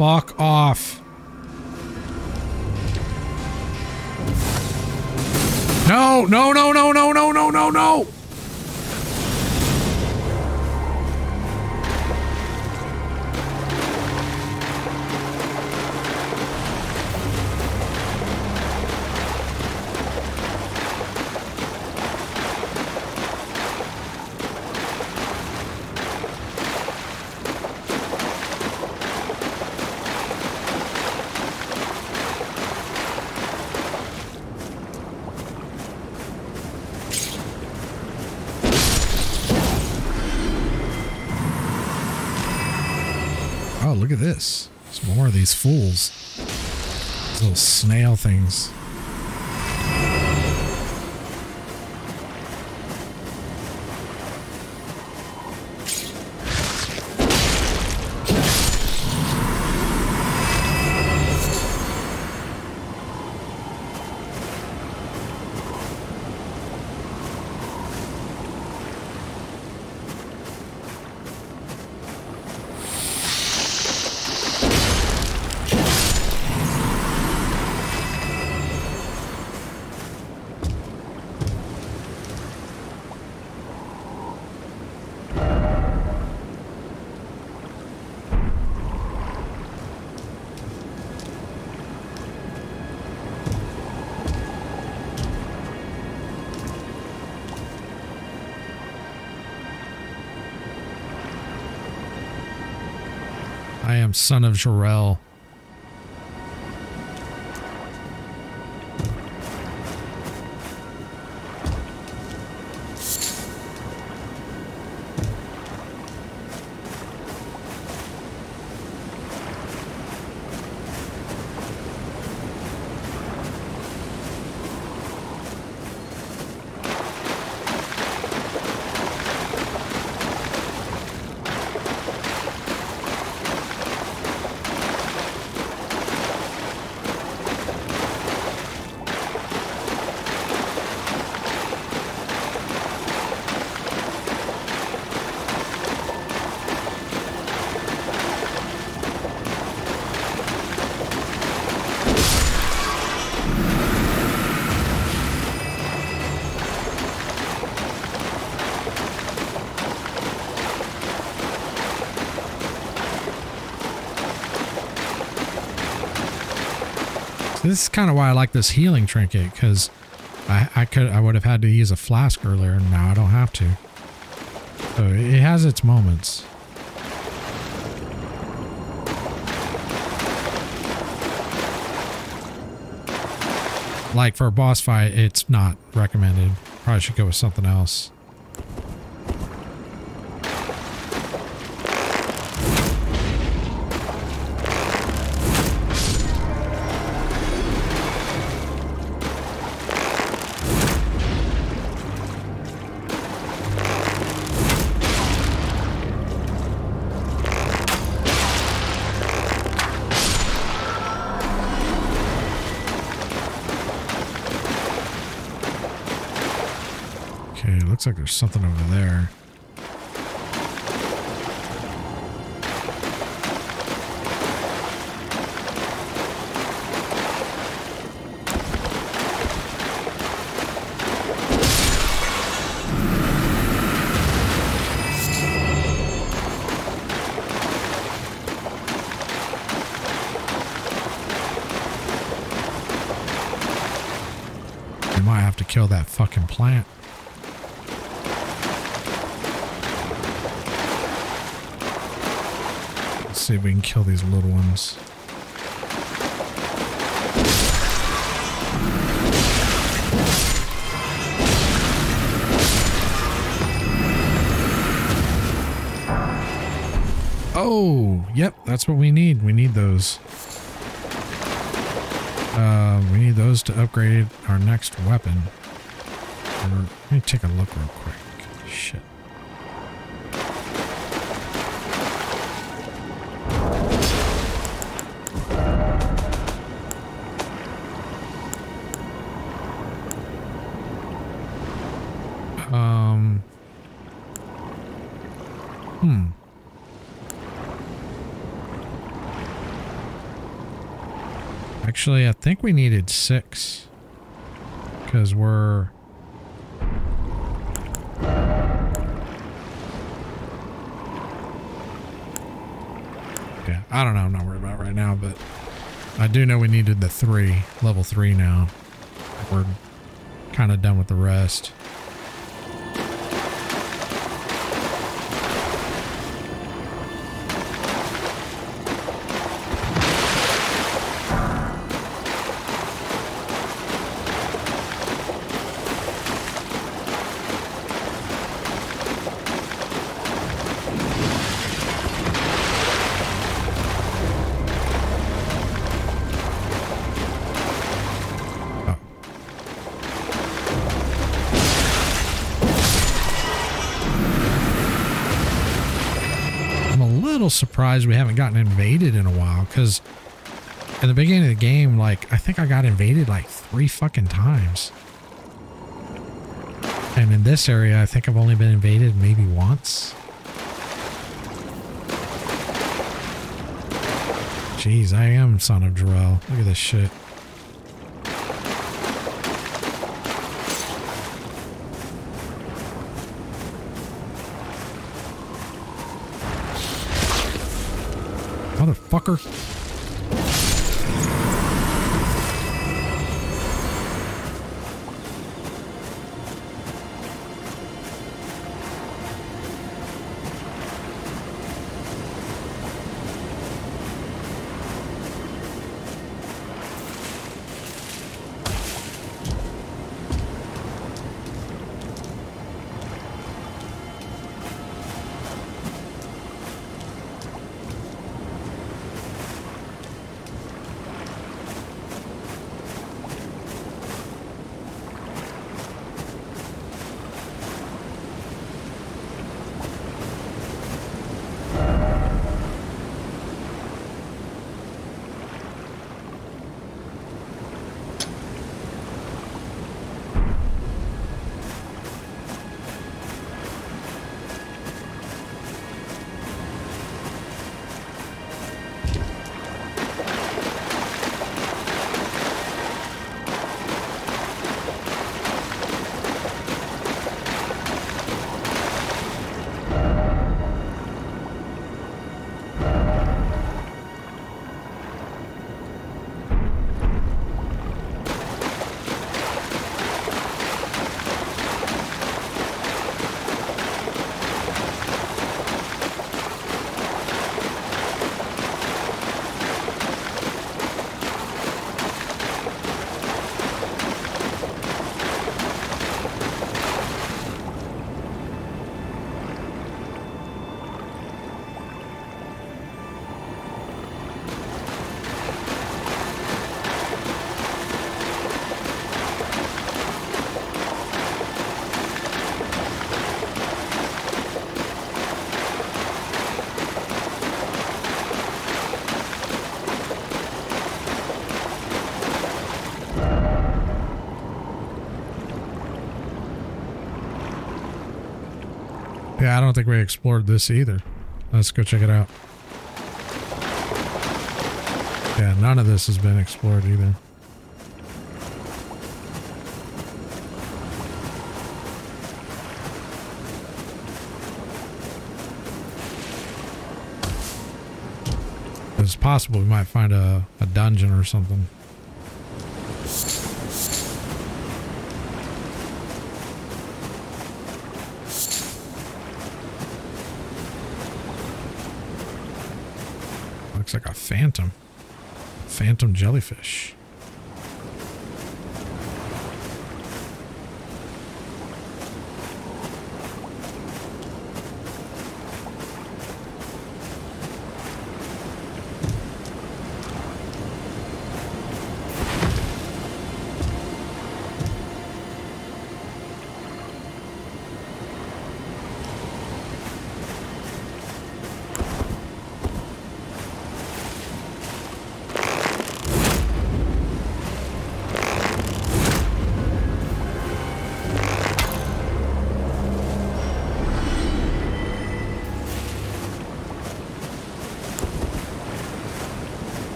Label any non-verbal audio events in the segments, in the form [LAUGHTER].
fuck off. No, no, no, no, no, no, no, no, no. Fools. These little snail things. Son of Jarrell. This is kind of why I like this healing trinket because I, I could I would have had to use a flask earlier and now I don't have to. So it has its moments. Like for a boss fight, it's not recommended. Probably should go with something else. Looks like there's something over there. We might have to kill that fucking plant. See if we can kill these little ones. Oh, yep, that's what we need. We need those. Uh, we need those to upgrade our next weapon. Let me take a look real quick. Shit. Think we needed six. Because we're... Yeah, I don't know. I'm not worried about right now, but I do know we needed the three, level three now. We're kind of done with the rest. Surprised we haven't gotten invaded in a while because in the beginning of the game, like, I think I got invaded like three fucking times. And in this area, I think I've only been invaded maybe once. Jeez, I am son of Jarrell. Look at this shit. Yeah, I don't think we explored this either. Let's go check it out. Yeah, none of this has been explored either. It's possible we might find a, a dungeon or something. Looks like a phantom. Phantom jellyfish.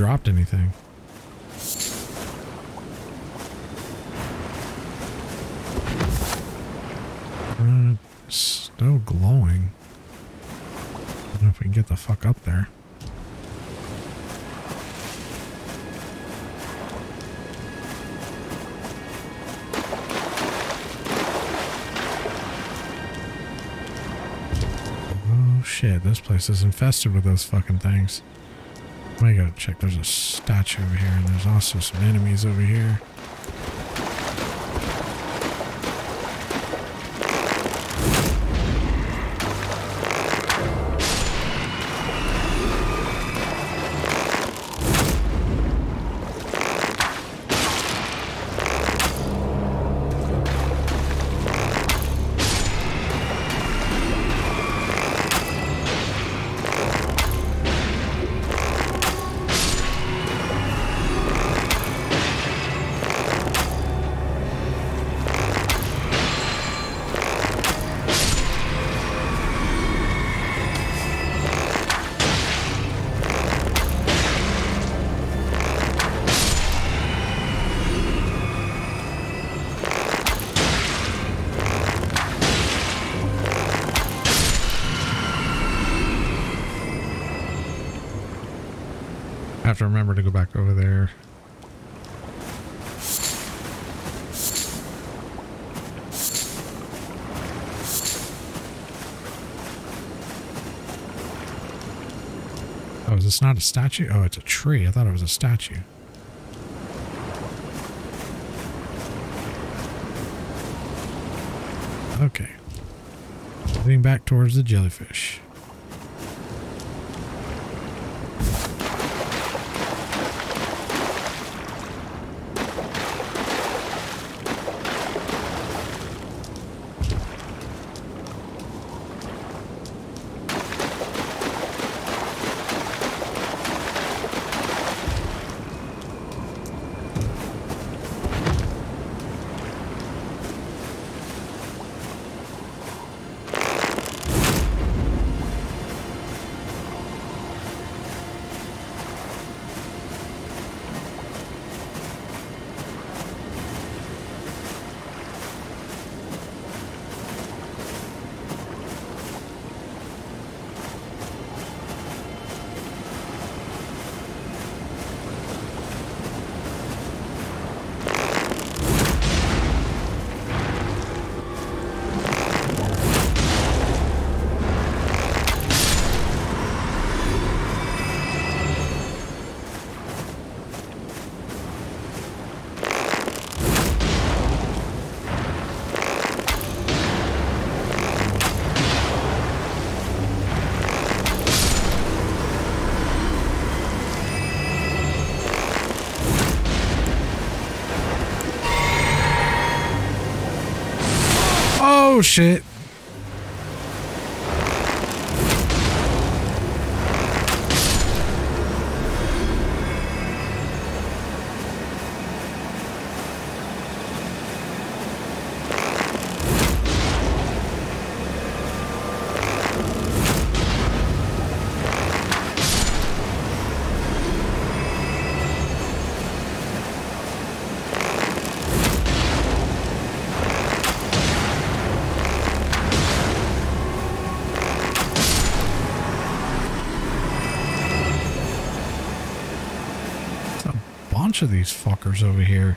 Dropped anything. Uh, still glowing. I don't know if we can get the fuck up there. Oh shit, this place is infested with those fucking things. I gotta check. There's a statue over here, and there's also some enemies over here. To remember to go back over there. Oh, is this not a statue? Oh, it's a tree. I thought it was a statue. Okay. Heading back towards the jellyfish. Oh shit. It's a bunch of these fuckers over here.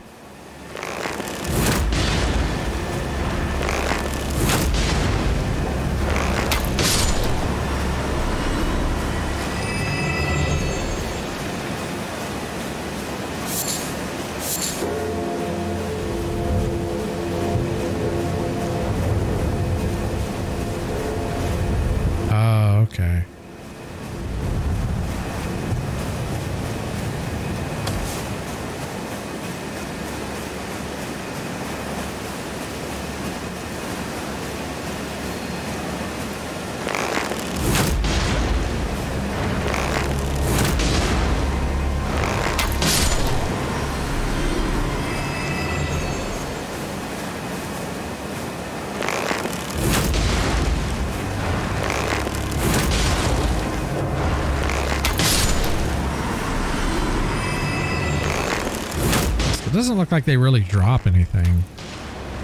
It doesn't look like they really drop anything.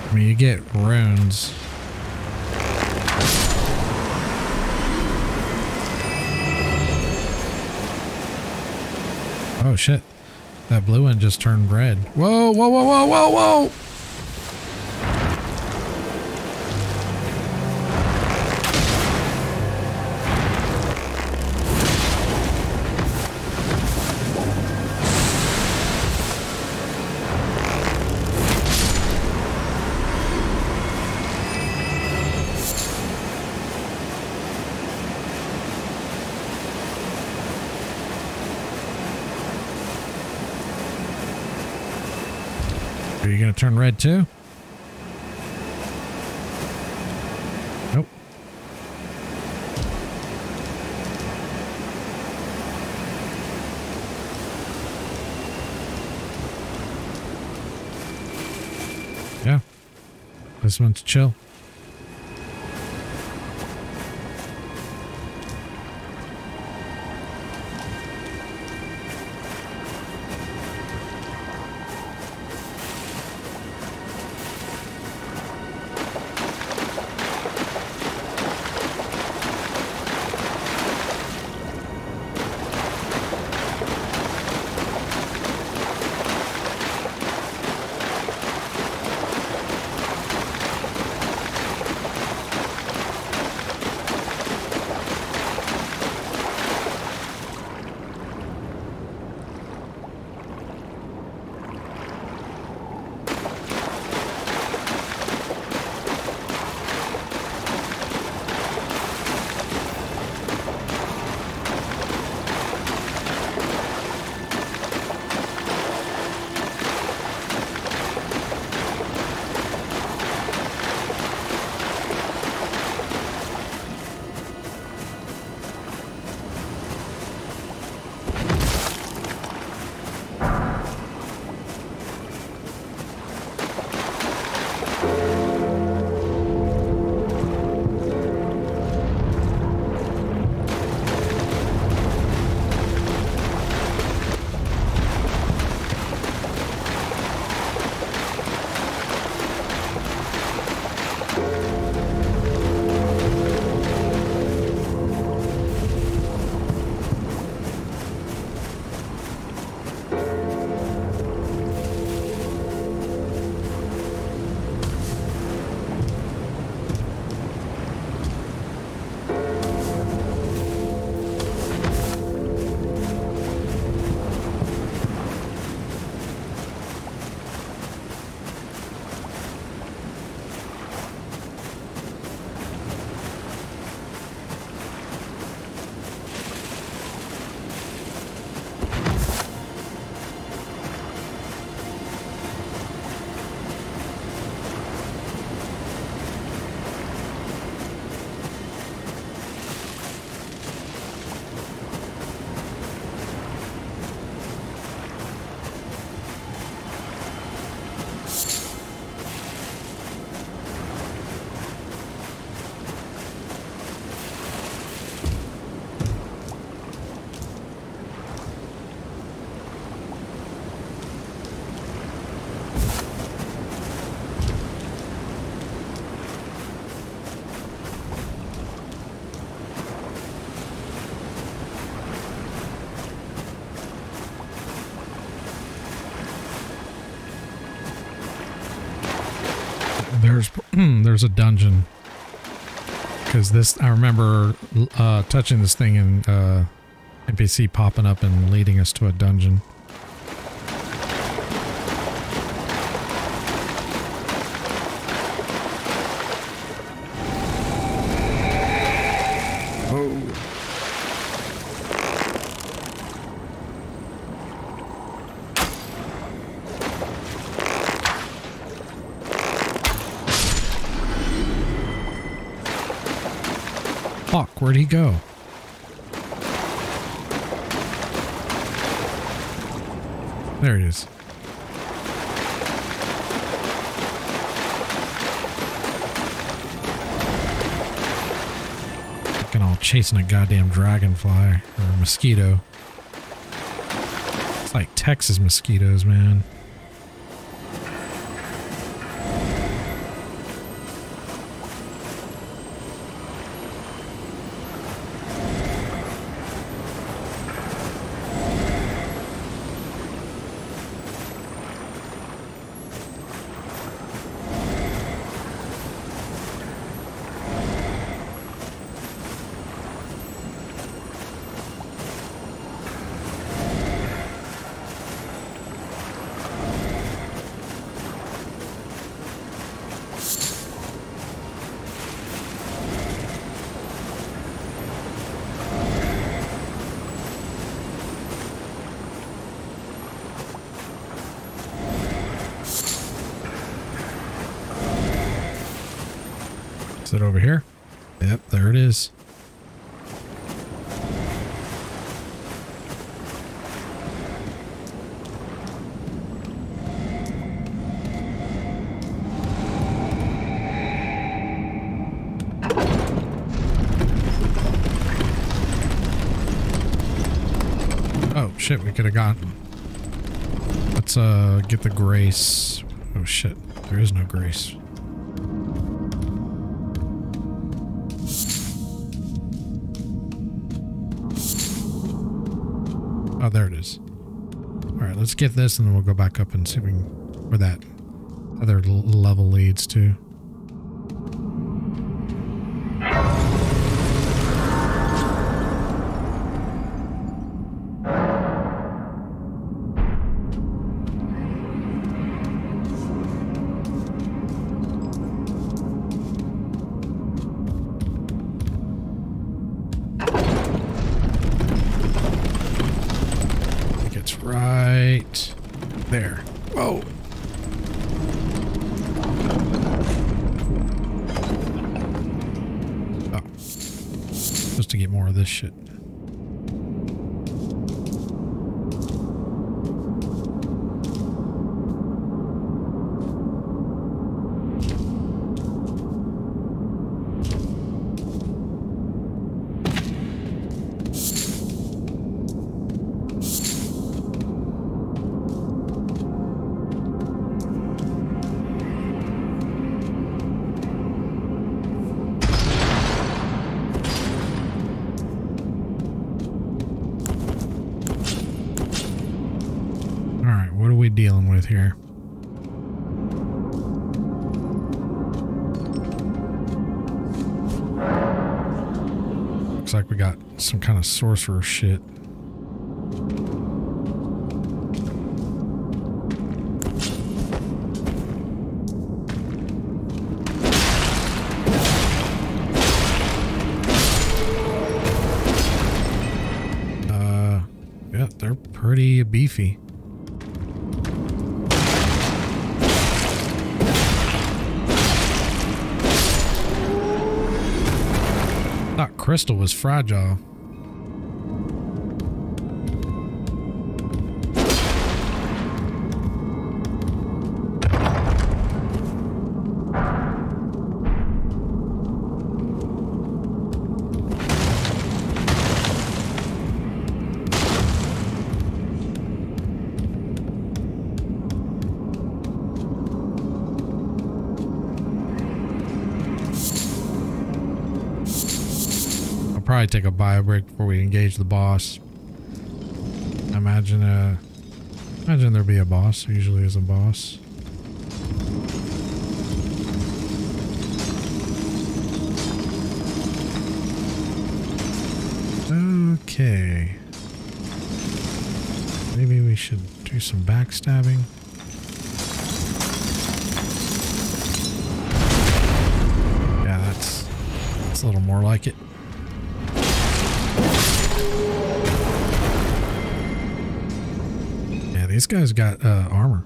I mean, you get runes. Oh shit. That blue one just turned red. Whoa, whoa, whoa, whoa, whoa, whoa! Too? Nope. Yeah. This one's chill. There's there's a dungeon because this I remember uh, touching this thing and uh, NPC popping up and leading us to a dungeon. Where'd he go? There he is. Fucking all chasing a goddamn dragonfly or mosquito. It's like Texas mosquitoes, man. Is it over here? Yep, there it is. Oh shit, we could have gotten. Let's uh get the grace. Oh shit, there is no grace. Oh, there it is. All right, let's get this and then we'll go back up and see if we can, where that other level leads to. Sorcerer shit. Uh, yeah, they're pretty beefy. Crystal was fragile. Take a bio break before we engage the boss. Imagine, uh, imagine there'll be a boss. There usually is a boss. Okay. Maybe we should do some backstabbing. Guy's got uh, armor.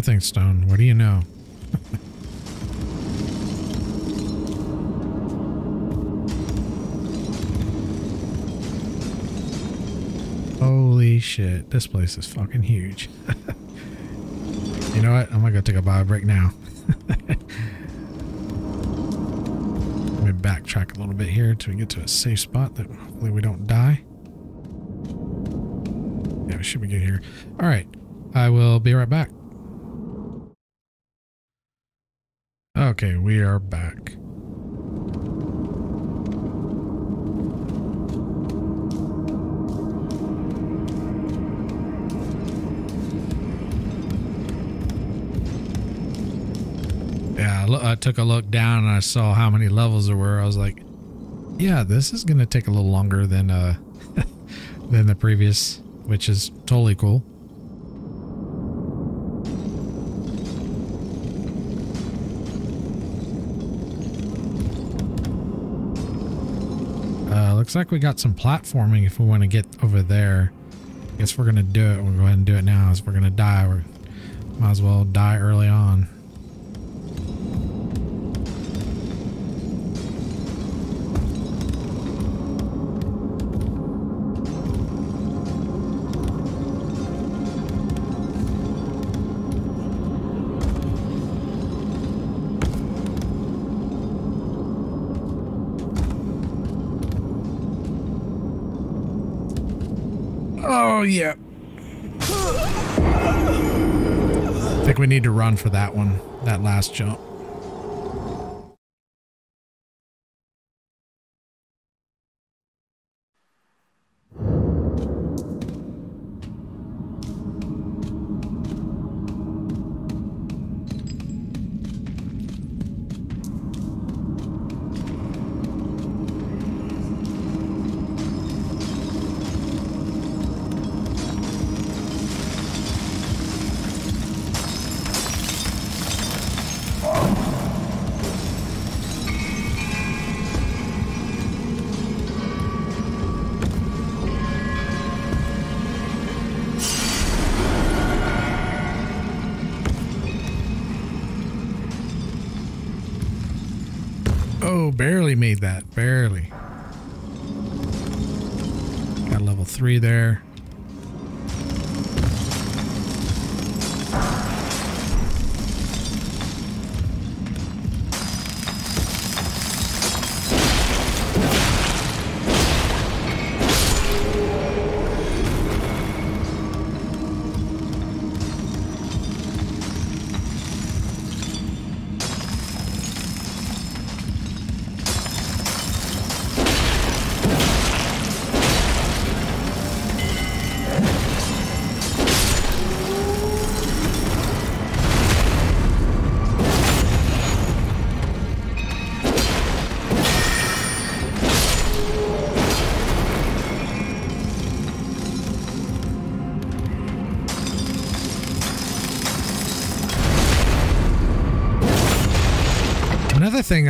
Smithing stone. What do you know? [LAUGHS] Holy shit. This place is fucking huge. [LAUGHS] you know what? I'm gonna go take a bio break now. [LAUGHS] Let me backtrack a little bit here till we get to a safe spot that hopefully we don't die. Yeah, we should be good here. All right. I took a look down and I saw how many levels there were. I was like, yeah, this is going to take a little longer than uh [LAUGHS] than the previous, which is totally cool. Uh, looks like we got some platforming if we want to get over there. I Guess we're gonna do it. We'll go ahead and do it now. As we're gonna die, we might as well die early on. Need to run for that one, that last jump.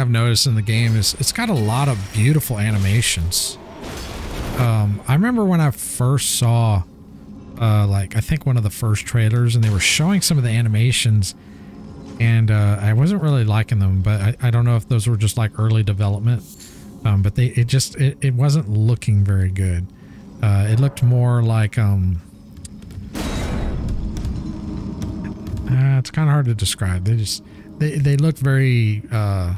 I've noticed in the game is it's got a lot of beautiful animations. Um, I remember when I first saw, uh, like, I think one of the first trailers, and they were showing some of the animations, and uh, I wasn't really liking them, but I, I don't know if those were just like early development. Um, but they it just it, it wasn't looking very good. Uh, it looked more like um, uh, it's kind of hard to describe. They just they they looked very uh,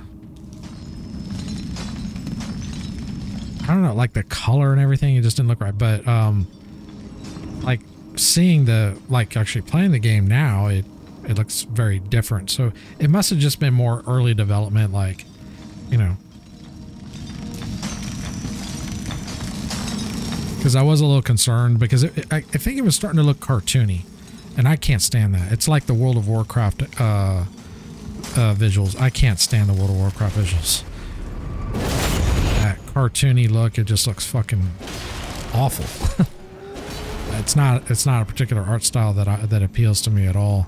I don't know, like the color and everything. It just didn't look right. But um, like seeing the like actually playing the game now, it it looks very different. So it must have just been more early development, like you know. Because I was a little concerned because it, I, I think it was starting to look cartoony, and I can't stand that. It's like the World of Warcraft uh, uh, visuals. I can't stand the World of Warcraft visuals. Cartoony look, it just looks fucking awful. [LAUGHS] it's not it's not a particular art style that I, that appeals to me at all.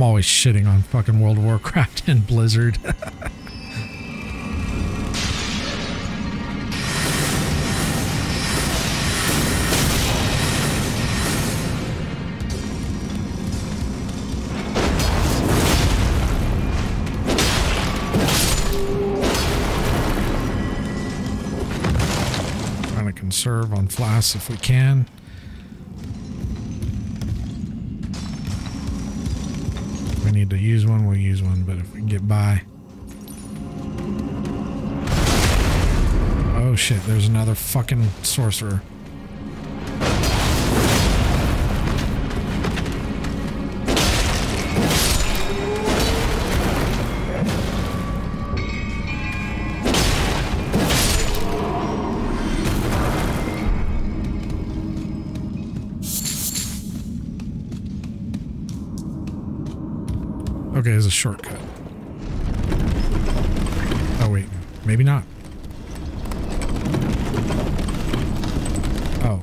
I'm always shitting on fucking World of Warcraft [LAUGHS] and Blizzard. [LAUGHS] Conserve on flasks if we can. to use one, we'll use one, but if we get by. Oh shit, there's another fucking sorcerer. Shortcut. Oh wait, maybe not. Oh.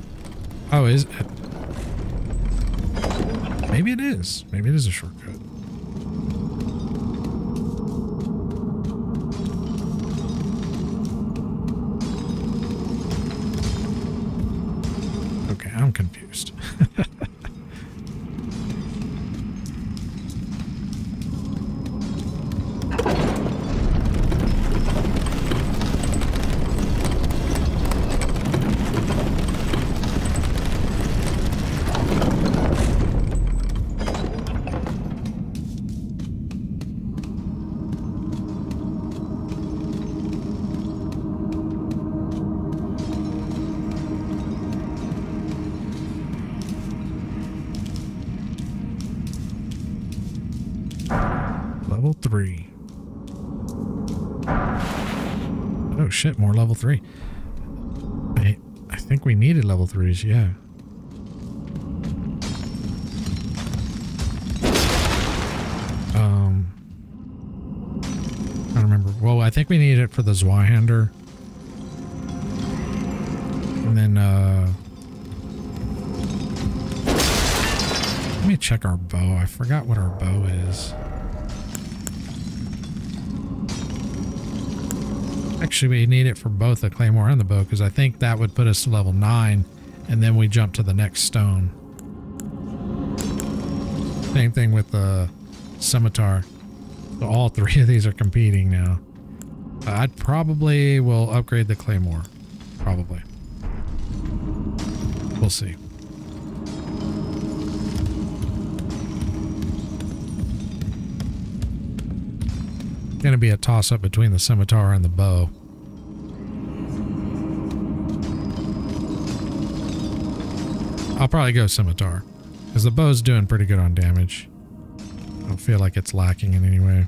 Oh, is it? Maybe it is. Maybe it is a shortcut. Okay, I'm confused. [LAUGHS] level three. I, I think we needed level threes, yeah. Um, I don't remember. Well, I think we needed it for the Zweihander. And then, uh, let me check our bow. I forgot what our bow is. Actually, we need it for both the claymore and the bow because I think that would put us to level 9 and then we jump to the next stone. Same thing with the scimitar. So all [LAUGHS] three of these are competing now. I'd probably will upgrade the claymore. Probably. We'll see. Gonna be a toss up between the scimitar and the bow. I'll probably go scimitar because the bow's doing pretty good on damage. I don't feel like it's lacking in any way.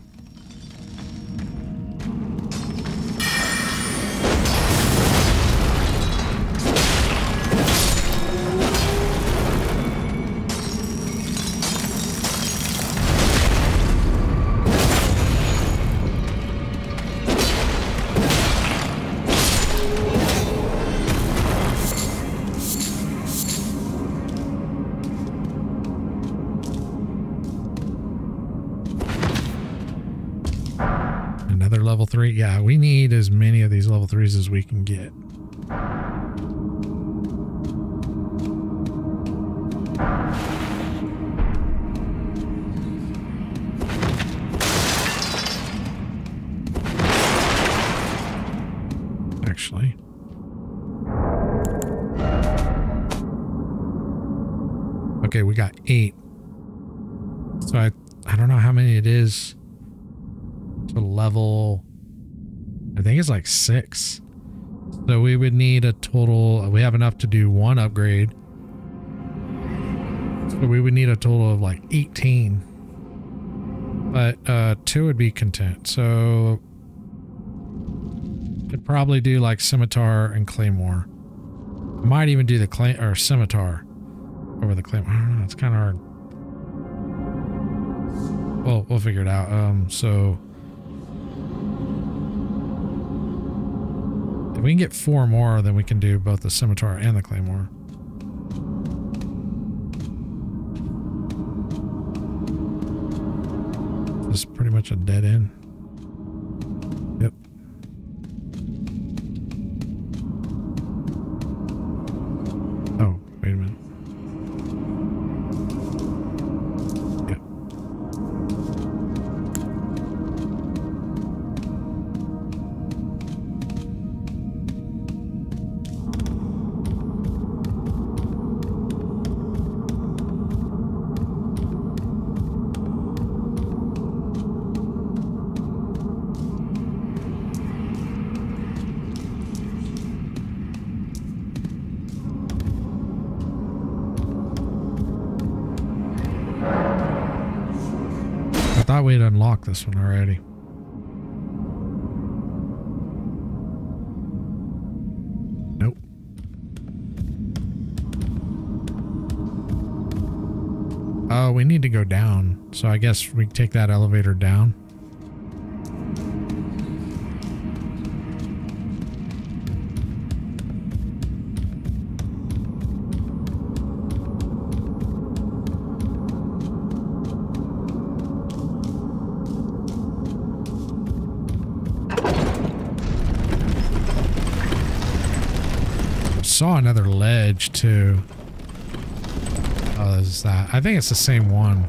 Get. Actually. Okay, we got eight. So I, I don't know how many it is to level I think it's like six. So we would need a total we have enough to do one upgrade. So we would need a total of like 18. But uh two would be content. So could probably do like scimitar and claymore. Might even do the clay or scimitar over the claymore. [SIGHS] It's kind of hard. Well, we'll figure it out. Um, so If we can get four more, then we can do both the scimitar and the claymore. This is pretty much a dead end. This one already. Nope. Oh, we need to go down. So I guess we take that elevator down. Too. Oh, is that? I think it's the same one.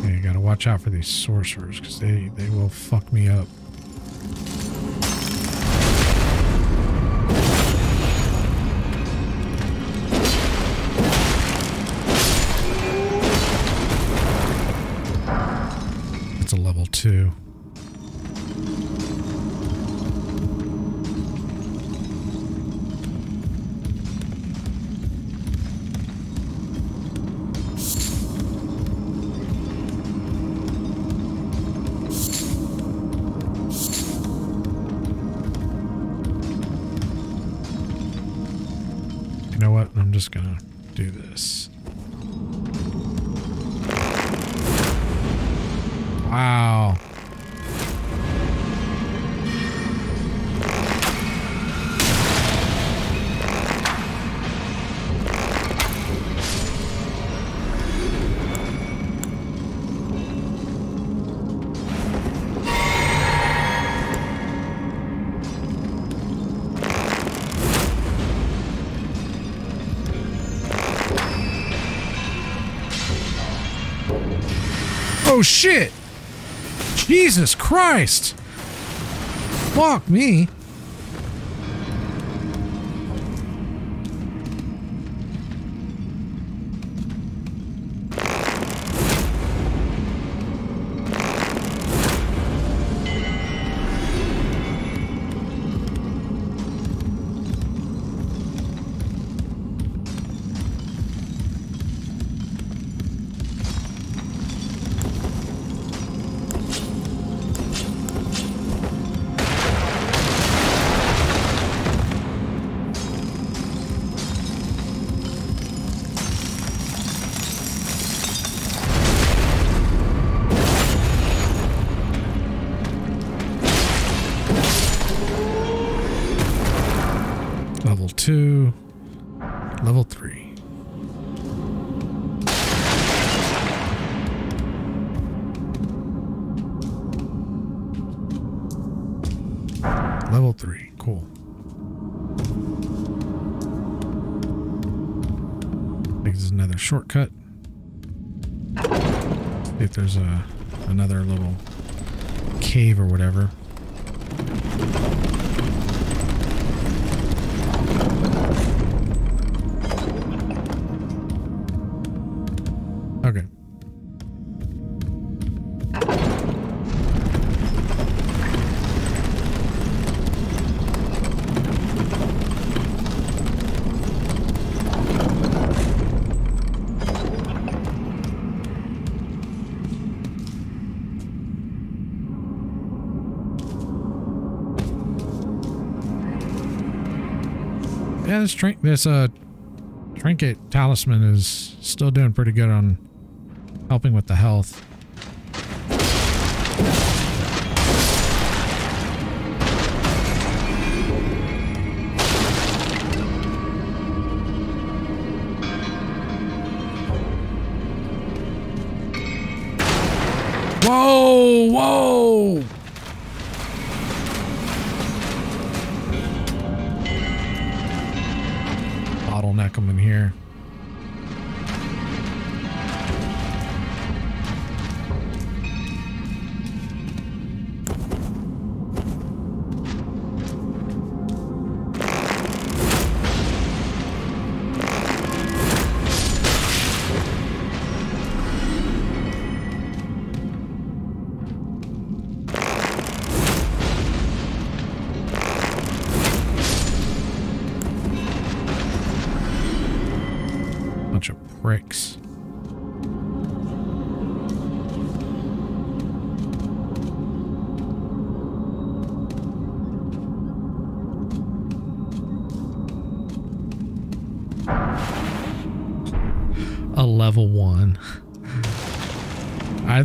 Okay, you gotta watch out for these sorcerers because they, they will fuck me up. Oh shit! Jesus Christ! Fuck me! Three, cool. I think another shortcut. If there's a another little cave or whatever. This drink, this uh, trinket talisman is still doing pretty good on helping with the health.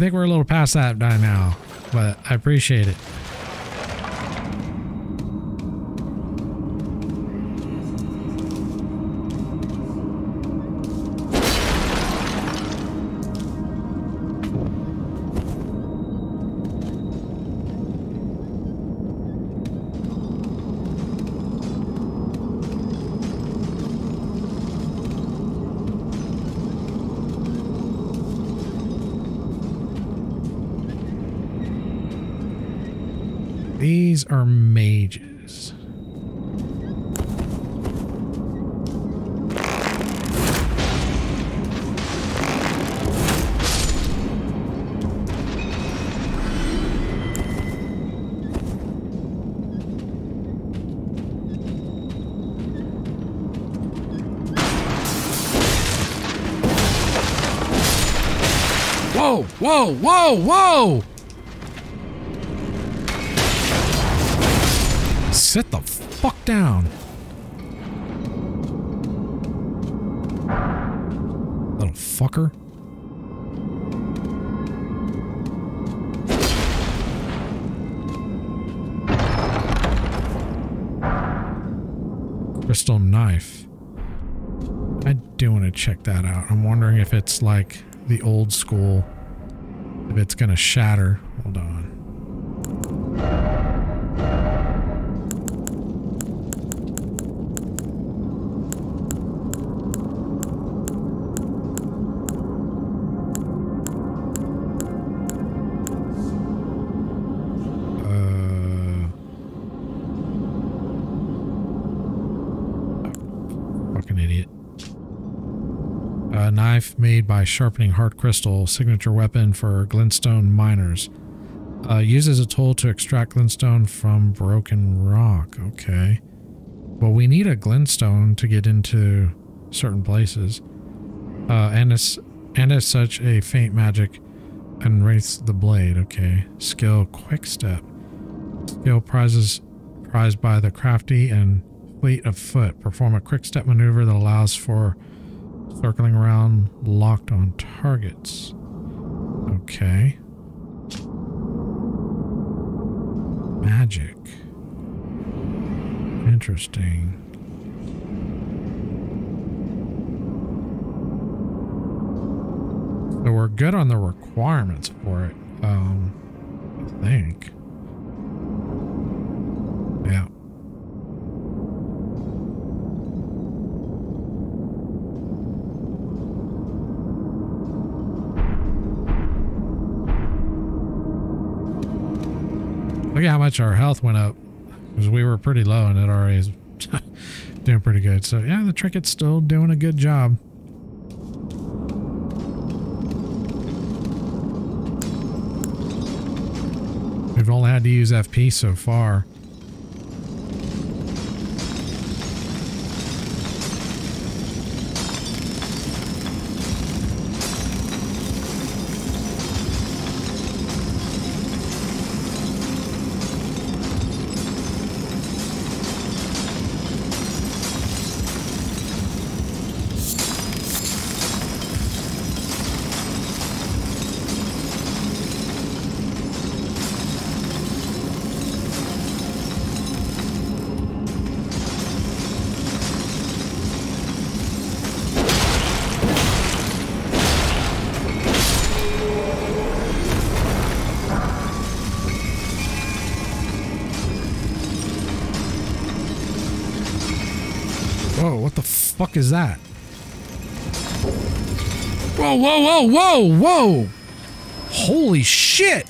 Think we're a little past that by now, but I appreciate it. Whoa, whoa, whoa! Sit the fuck down. Little fucker. Crystal knife. I do want to check that out. I'm wondering if it's like the old school, it's to shatter. Hold on. Knife made by sharpening heart crystal, signature weapon for glintstone miners. Uh, uses a tool to extract glintstone from broken rock. Okay. Well, we need a glintstone to get into certain places. Uh, and as, and as such, a faint magic enwreathes the blade. Okay. Skill quick step. Skill prizes prized by the crafty and fleet of foot. Perform a quick step maneuver that allows for circling around locked on targets. Okay. Magic. Interesting. So we're good on the requirements for it. Um, I think. Look how much our health went up. Because we were pretty low and it already is [LAUGHS] doing pretty good. So yeah, the trinket's still doing a good job. We've only had to use FP so far. Fuck is that? Whoa, whoa, whoa, whoa, whoa! Holy shit!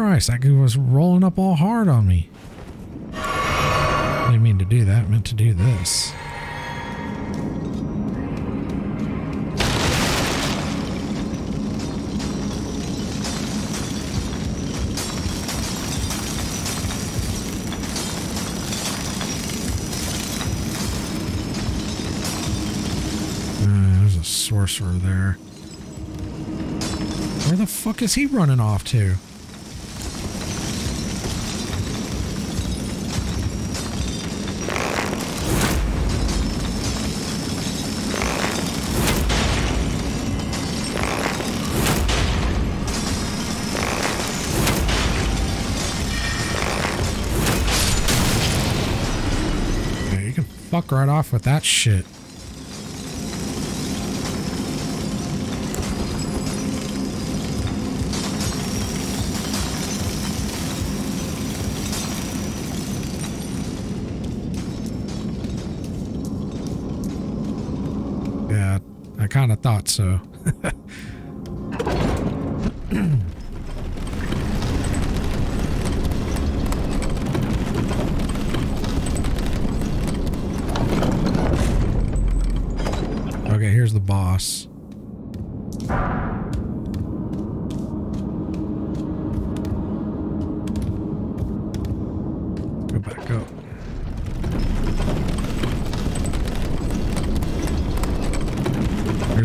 Christ, that guy was rolling up all hard on me. I didn't mean to do that, I meant to do this. Uh, there's a sorcerer there. Where the fuck is he running off to? Right off with that shit.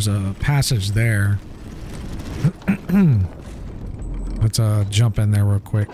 There's a passage there. [CLEARS THROAT] Let's uh jump in there real quick.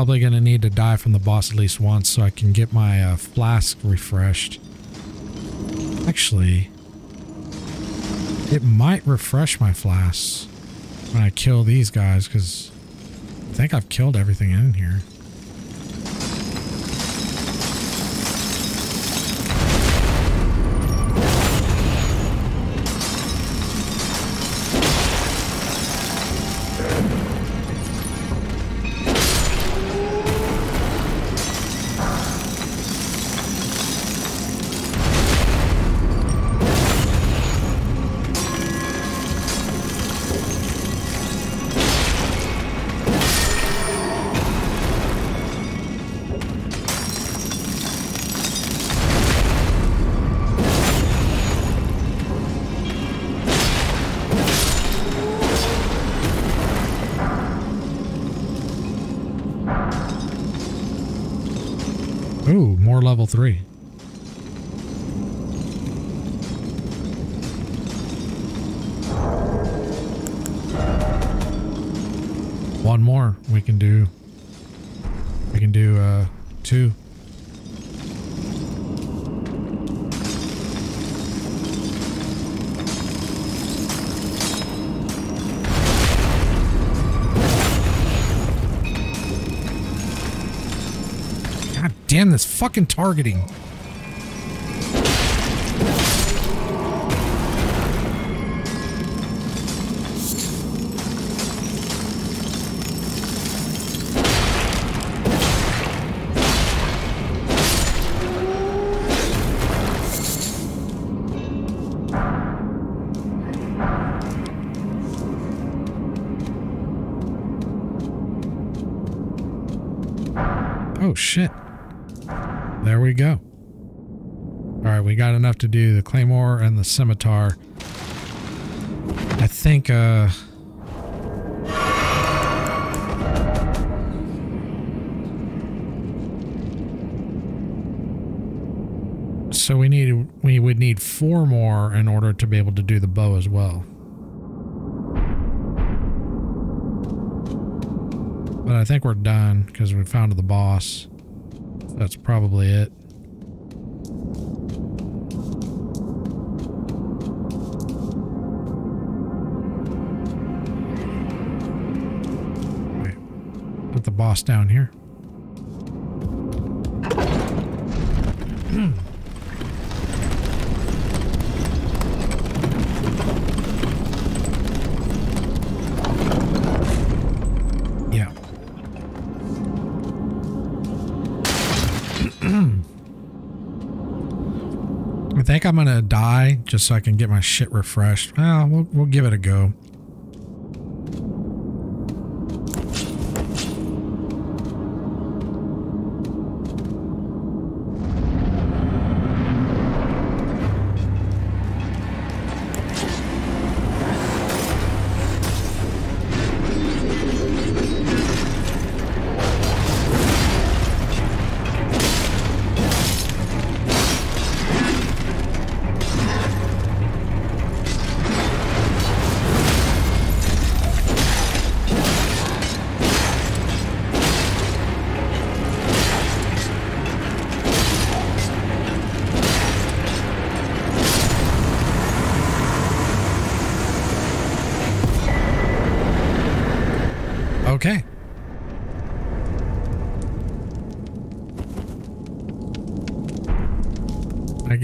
Probably gonna need to die from the boss at least once so I can get my uh, flask refreshed. Actually, it might refresh my flasks when I kill these guys because I think I've killed everything in here. level 3. Fucking targeting. Do the claymore and the scimitar. I think uh So we need we would need four more in order to be able to do the bow as well. But I think we're done because we found the boss. That's probably it. Down here. [CLEARS THROAT] yeah. [CLEARS THROAT] I think I'm gonna die just so I can get my shit refreshed. Well, we'll, we'll give it a go.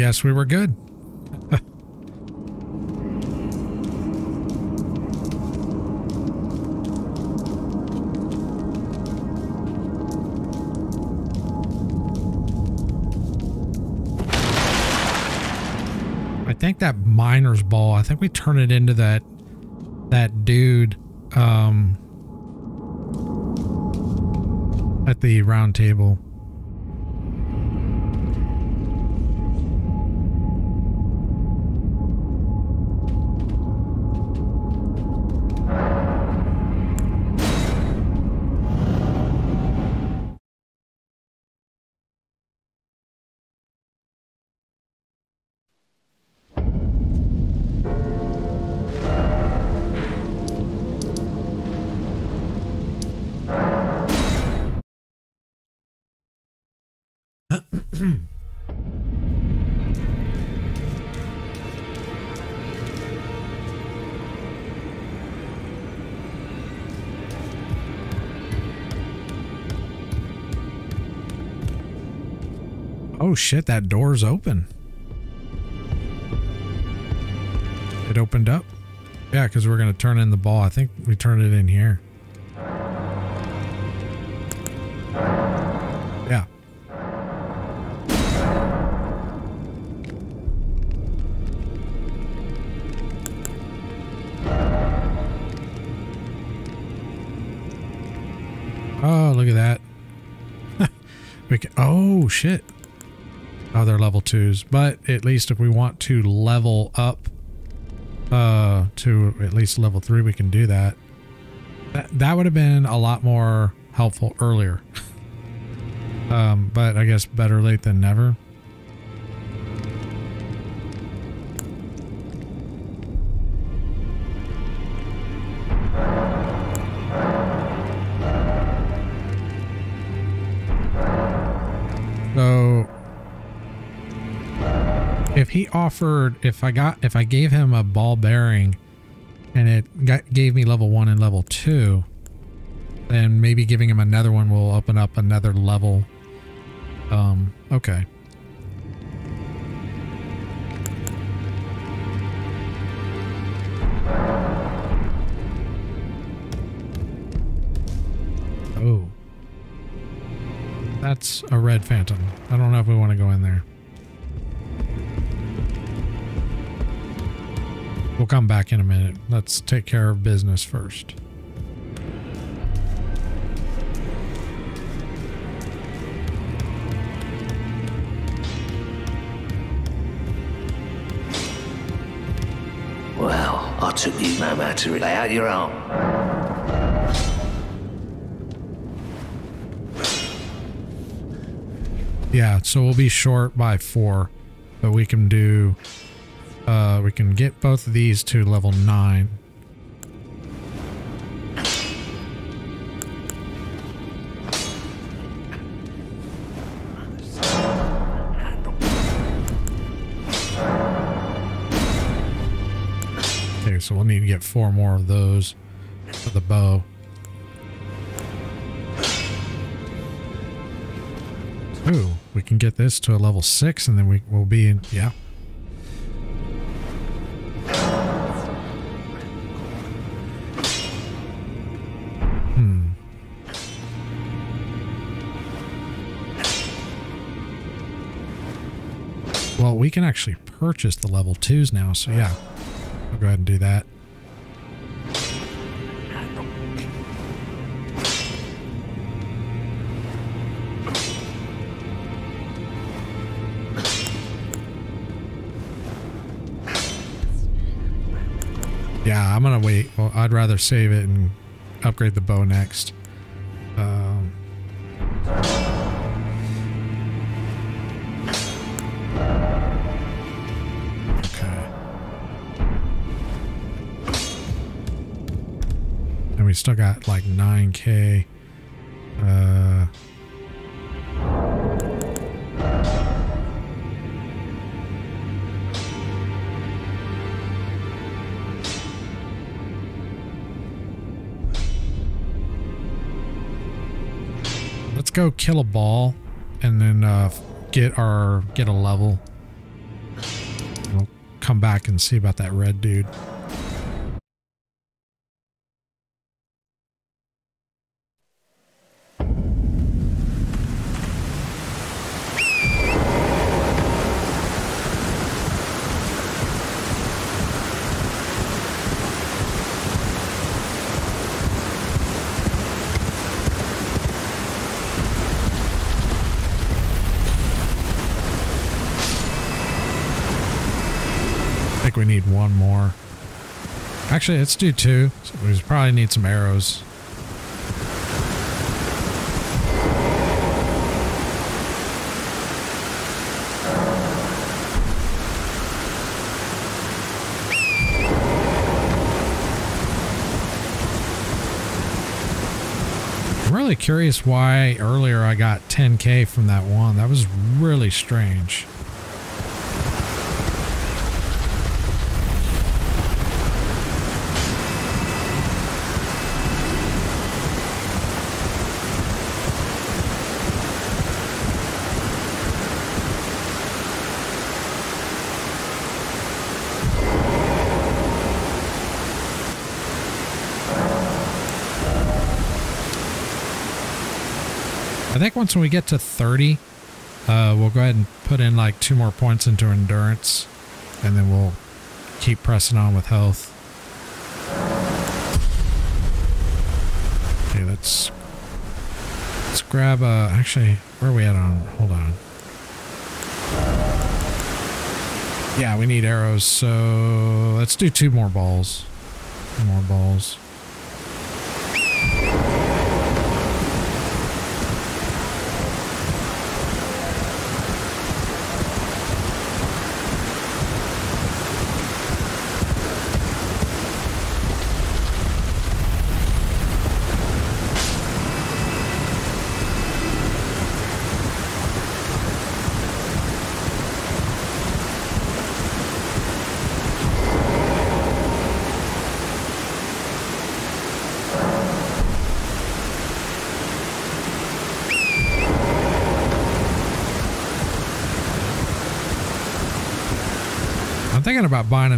Guess we were good. I think that miner's ball, I think we turn it into that that dude um at the round table. Oh shit, that door's open. It opened up? Yeah, because we're going to turn in the ball. I think we turned it in here. Yeah. Oh, look at that. [LAUGHS] we can, oh, shit. Level twos. But at least if we want to level up uh, to at least level three, we can do that. That, that would have been a lot more helpful earlier. [LAUGHS] um, but I guess better late than never. Offered if I got if I gave him a ball bearing and it got, gave me level one and level two, then maybe giving him another one will open up another level. Um, okay. Oh. That's a red phantom. I don't know if we want to go in there. We'll come back in a minute. Let's take care of business first. Well, I took you no matter lay out your arm. Yeah, so we'll be short by four, but we can do, uh, we can get both of these to level nine. Okay, so we'll need to get four more of those for the bow. Ooh, we can get this to a level six and then we will be in, yeah. Well, we can actually purchase the level twos now, so yeah. I'll go ahead and do that. Yeah, I'm gonna wait. Well, I'd rather save it and upgrade the bow next. Still got like 9k. Uh, let's go kill a ball and then uh, get our get a level. We'll come back and see about that red dude. I think we need one more. Actually, let's do two. We probably need some arrows. I'm really curious why earlier I got 10k from that one. That was really strange. Think once we get to 30, uh, we'll go ahead and put in like two more points into endurance, and then we'll keep pressing on with health. Okay, let's let's grab. Uh, actually, where are we at on? Hold on. Yeah, we need arrows, so let's do two more balls. Two more balls. I'm thinking about buying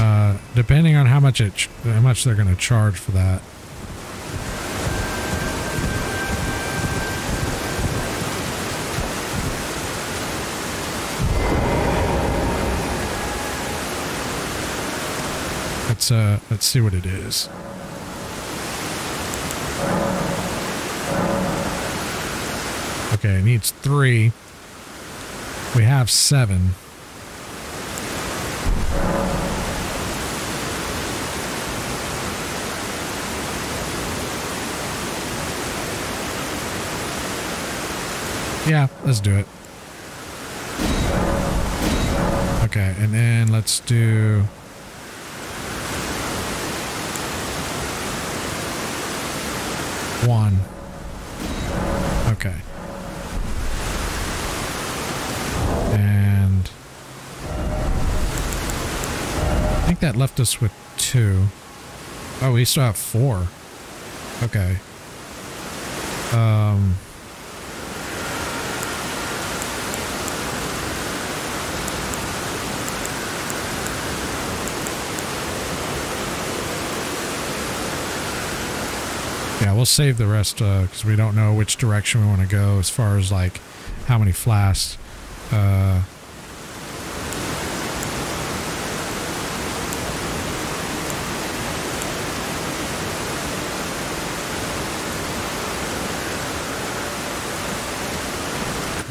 Uh, depending on how much it, how much they're going to charge for that. Let's uh, let's see what it is. Okay, it needs three. We have seven. Yeah, let's do it. Okay, and then let's do... One. Okay. With two. Oh, we still have four. Okay. Um... Yeah, we'll save the rest because uh, we don't know which direction we want to go as far as like how many flasks. Uh,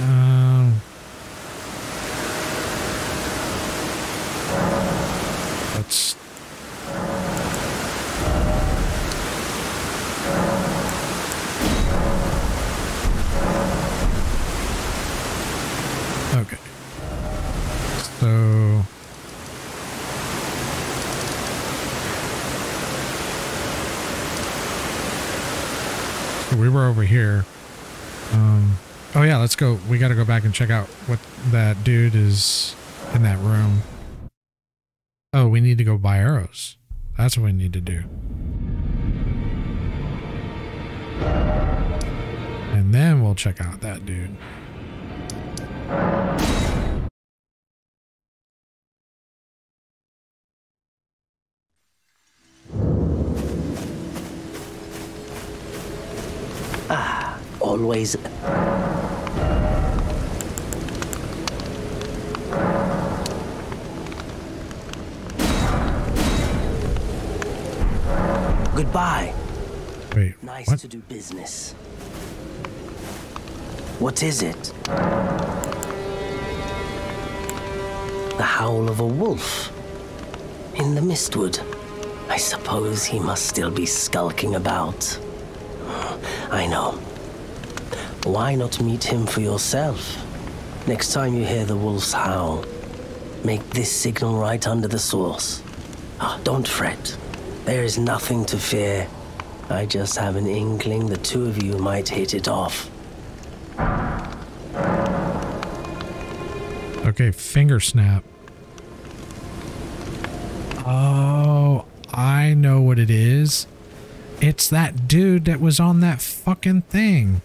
um, let's Okay. So So we were over here. Um oh yeah, let's go. We got to go back and check out what that dude is in that room. Oh, we need to go buy arrows. That's what we need to do. And then we'll check out that dude. Ah, always. Nice what? to do business. What is it? The howl of a wolf. In the mistwood. I suppose he must still be skulking about. I know. Why not meet him for yourself? Next time you hear the wolf's howl, make this signal right under the source. Ah, don't fret. There is nothing to fear. I just have an inkling the two of you might hit it off. Okay, finger snap. Oh, I know what it is. It's that dude that was on that fucking thing.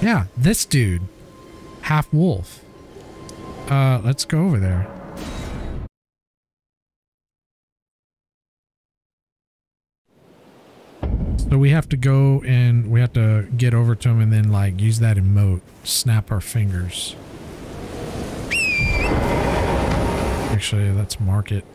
Yeah, this dude. Half wolf. Uh, let's go over there. So we have to go and we have to get over to him and then like use that emote. Snap our fingers. Actually, let's mark it.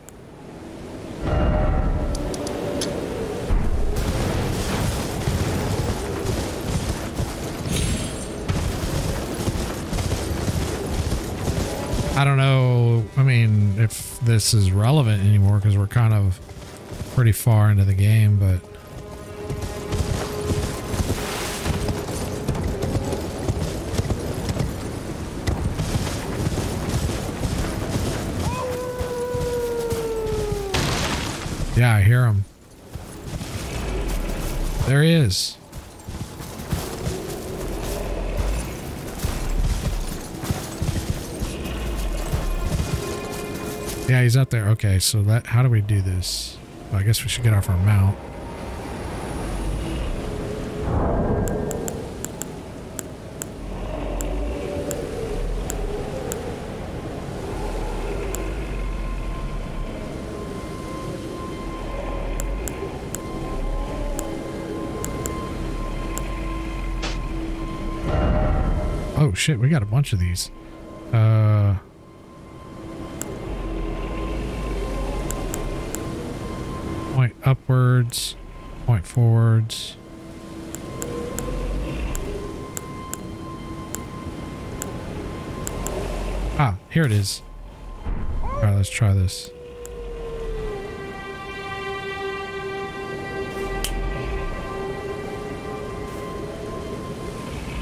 I don't know, I mean, if this is relevant anymore because we're kind of pretty far into the game, but... Yeah, I hear him. There he is. Yeah, he's up there. Okay, so that how do we do this? Well, I guess we should get off our mount. Oh shit, we got a bunch of these. Uh point upwards, point forwards. Ah, here it is. All right, let's try this.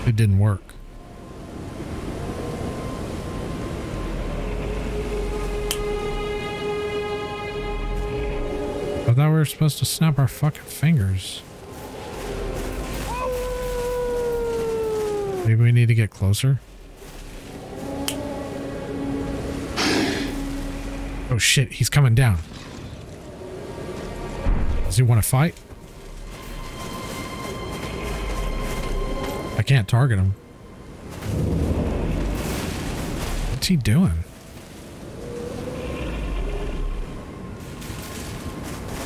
It didn't work. thought we were supposed to snap our fucking fingers. Maybe we need to get closer. Oh shit, he's coming down. Does he want to fight? I can't target him. What's he doing?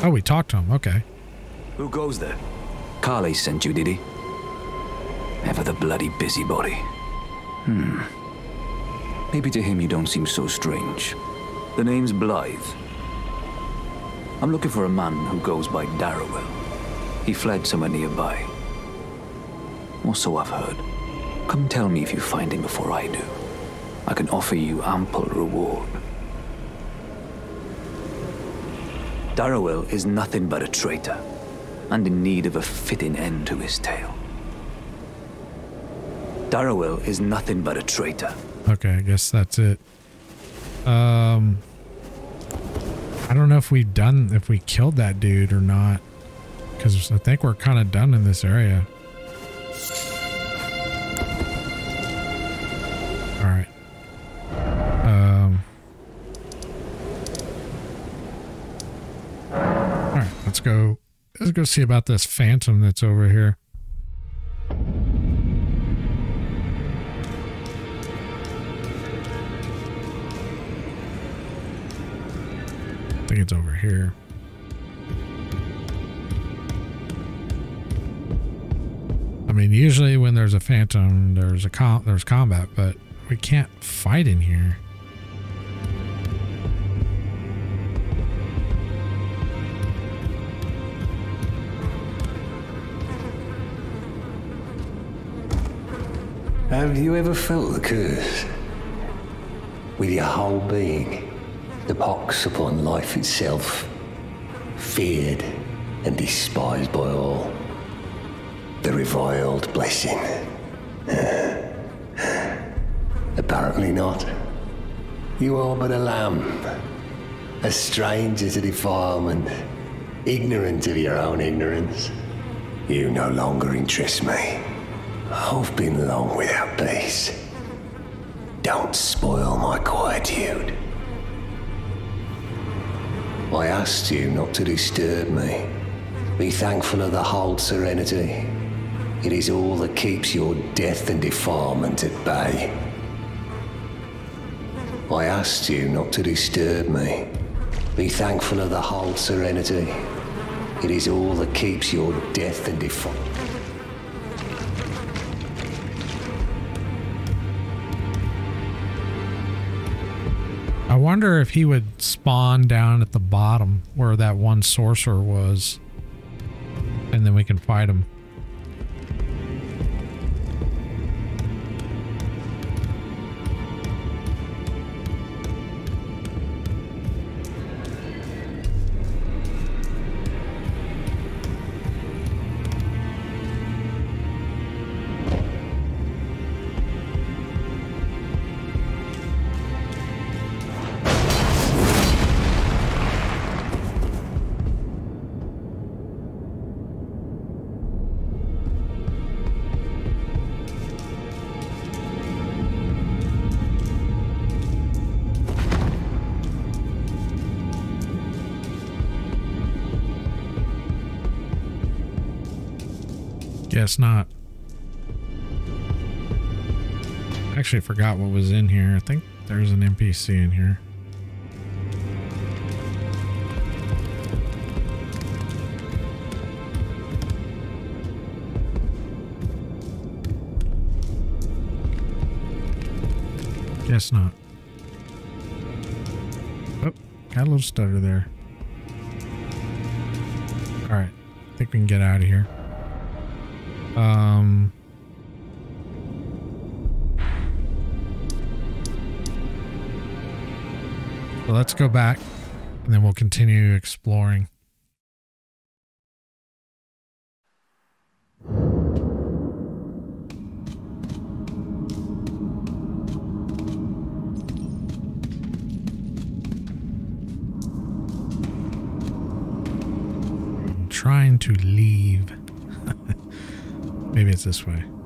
Oh, we talked to him. Okay. Who goes there? Kalé sent you, did he? Ever the bloody busybody. Hmm. Maybe to him you don't seem so strange. The name's Blaidd. I'm looking for a man who goes by Darriwil. He fled somewhere nearby. Or so I've heard. Come tell me if you find him before I do. I can offer you ample reward. Darriwil is nothing but a traitor, and in need of a fitting end to his tale. Darriwil is nothing but a traitor. Okay, I guess that's it. Um, I don't know if we've done, if we killed that dude or not. Because I think we're kind of done in this area. Go see about this phantom that's over here. I think it's over here. I mean, usually when there's a phantom, there's a com there's combat, but we can't fight in here. Have you ever felt the curse? With your whole being, the pox upon life itself, feared and despised by all. The reviled blessing. [LAUGHS] Apparently not. You are but a lamb, a stranger to defilement, ignorant of your own ignorance. You no longer interest me. I've been long without peace. Don't spoil my quietude. I asked you not to disturb me. Be thankful of the whole serenity. It is all that keeps your death and defilement at bay. I asked you not to disturb me. Be thankful of the whole serenity. It is all that keeps your death and defilement. Wonder if he would spawn down at the bottom where that one sorcerer was. And then we can fight him. Guess not. Actually, forgot what was in here. I think there's an NPC in here. Guess not. Oh, got a little stutter there. Alright, I think we can get out of here. Um. Let's go back and then we'll continue exploring. I'm trying to leave. Maybe this way.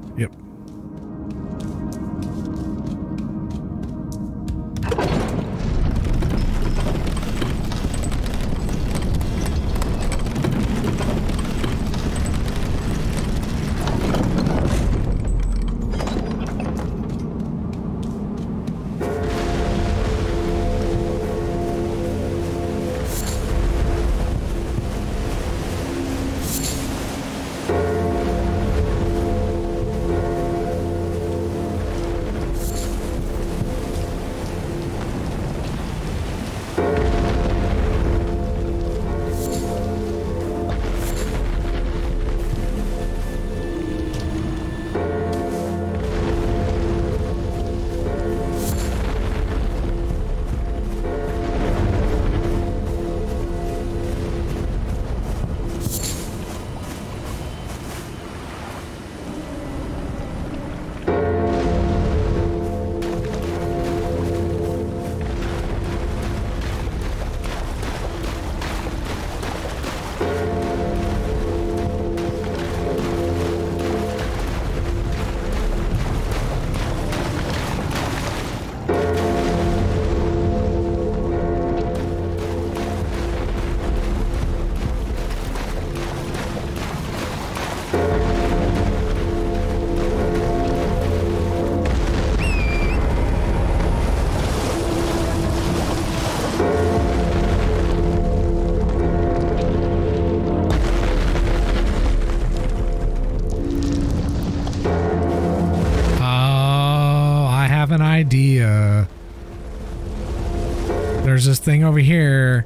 Thing over here.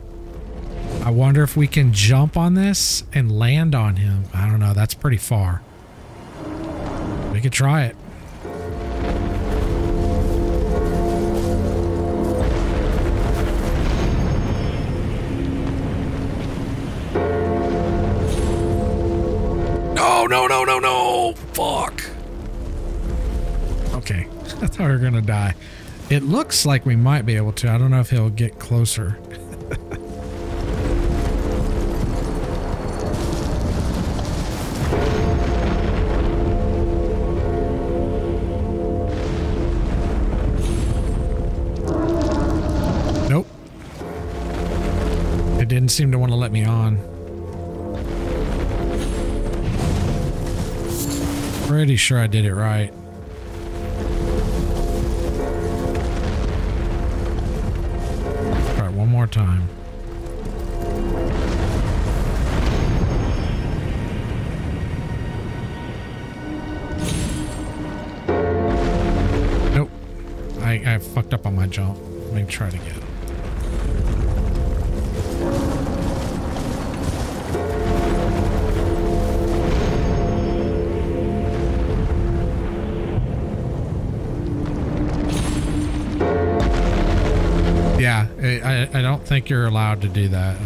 I wonder if we can jump on this and land on him. I don't know. That's pretty far. We could try it. No, no, no, no, no. Fuck. Okay. [LAUGHS] I thought we were going to die. It looks like we might be able to. I don't know if he'll get closer. nope. It didn't seem to want to let me on. Pretty sure I did it right. Time. Nope. I, I fucked up on my jump. Let me try it again. I, don't think you're allowed to do that.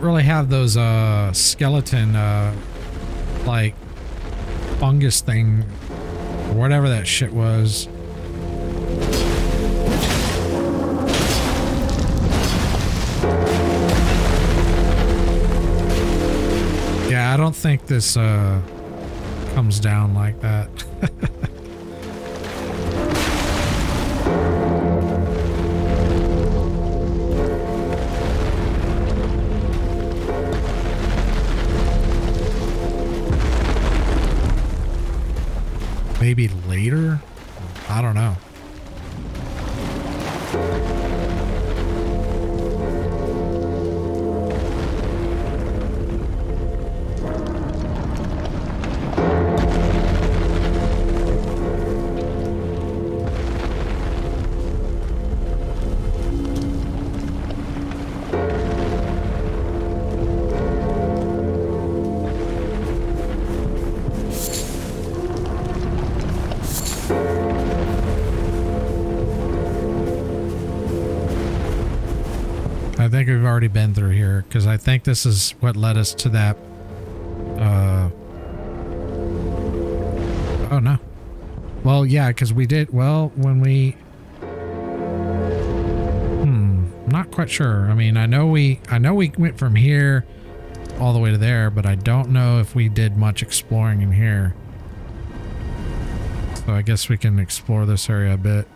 Doesn't really have those uh skeleton uh like fungus thing or whatever that shit was. Yeah, I don't think this uh comes down like that. [LAUGHS] because I think this is what led us to that. Uh, oh no. Well, yeah, because we did. Well, when we. Hmm. Not quite sure. I mean, I know we. I know we went from here all the way to there, but I don't know if we did much exploring in here. So I guess we can explore this area a bit.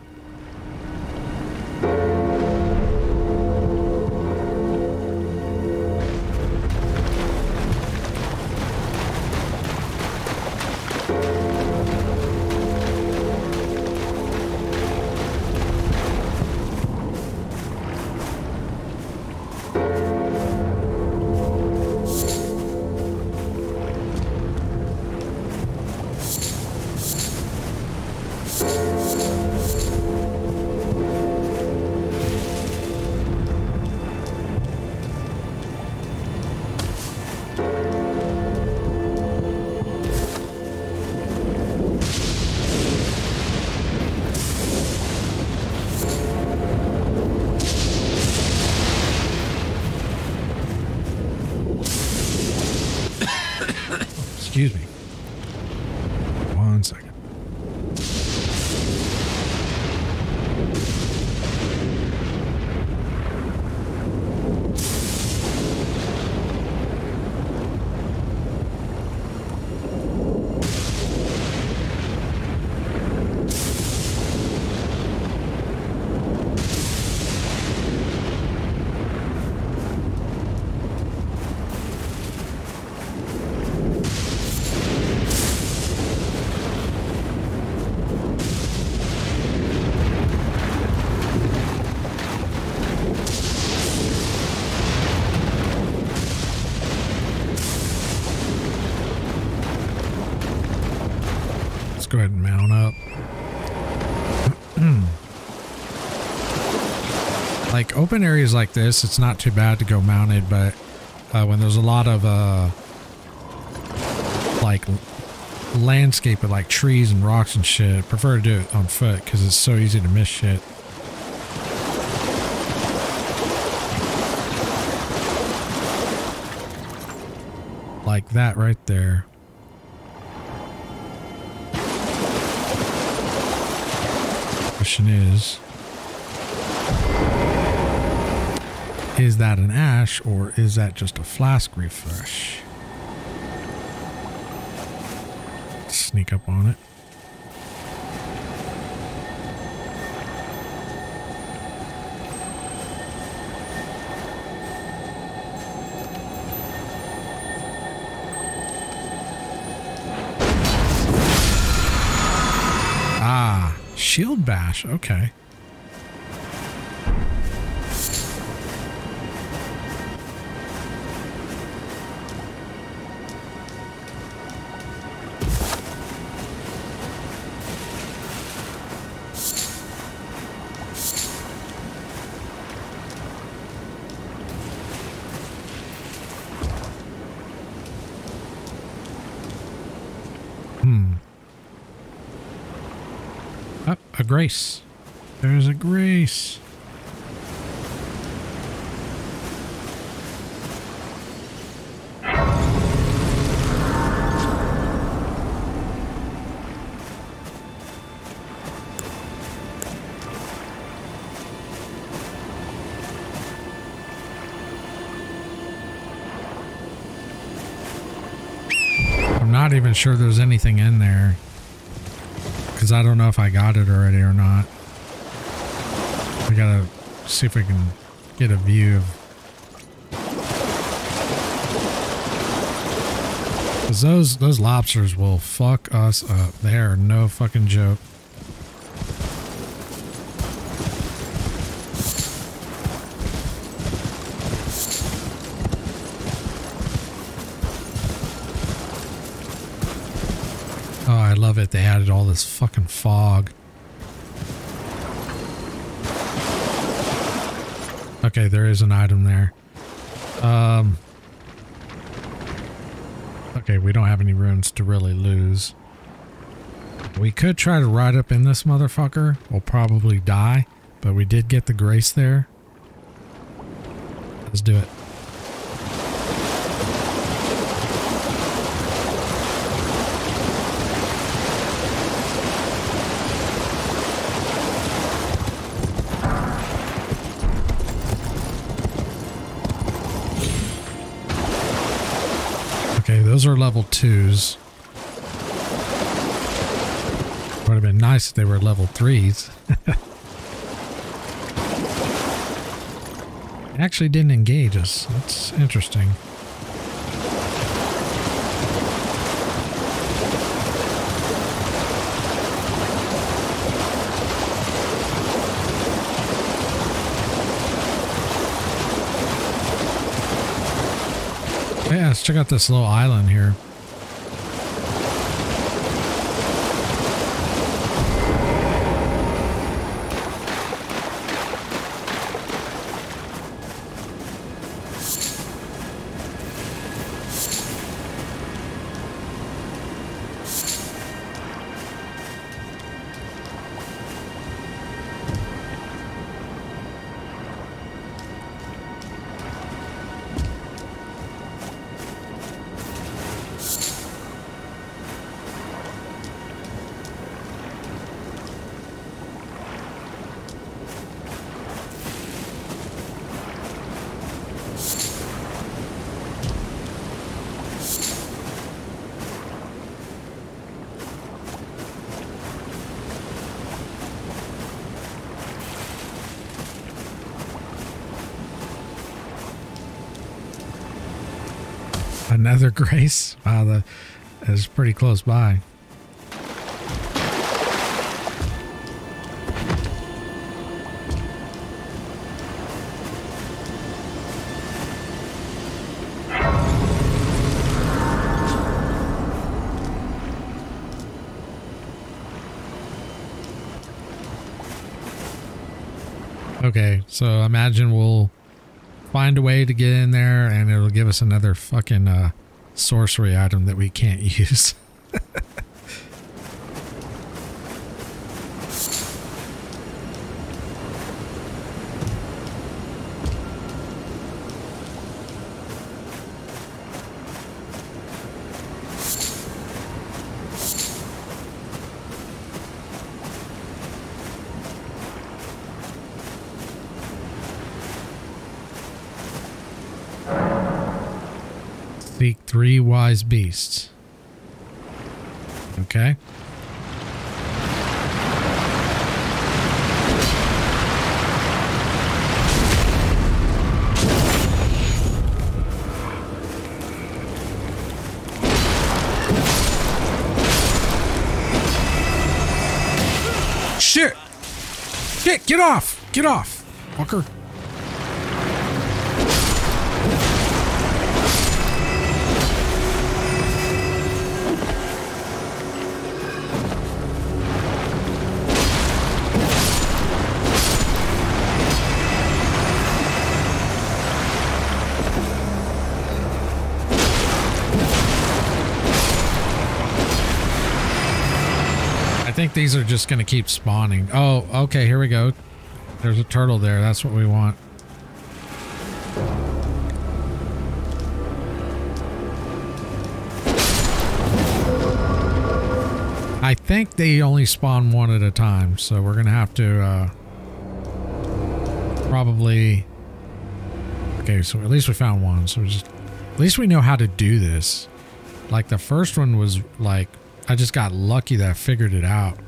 Open areas like this, it's not too bad to go mounted, but uh, when there's a lot of uh, like landscape with like trees and rocks and shit, I prefer to do it on foot because it's so easy to miss shit. Like that right there. Question is, is that an ash or is that just a flask refresh? Sneak up on it. Ah, shield bash. Okay. Grace. There's a grace. I'm not even sure there's anything in there because I don't know if I got it already or not. We gotta see if we can get a view of. Cause those those lobsters will fuck us up. They are no fucking joke. It. They added all this fucking fog. Okay, there is an item there. Um. Okay, we don't have any runes to really lose. We could try to ride up in this motherfucker. We'll probably die, but we did get the grace there. Let's do it. Those are level twos. Would have been nice if they were level threes. [LAUGHS] Actually didn't engage us. That's interesting. Check out this little island here. Another [LAUGHS] grace? Wow, that is pretty close by. Okay, so imagine we'll find a way to get in there and it'll give us another fucking uh, sorcery item that we can't [LAUGHS] use. Off! Get off, fucker. I think these are just going to keep spawning. Oh, okay, here we go. There's a turtle there. That's what we want. I think they only spawn one at a time, so we're going to have to uh, probably... Okay, so at least we found one. So just, at least we know how to do this. Like the first one was like, I just got lucky that I figured it out.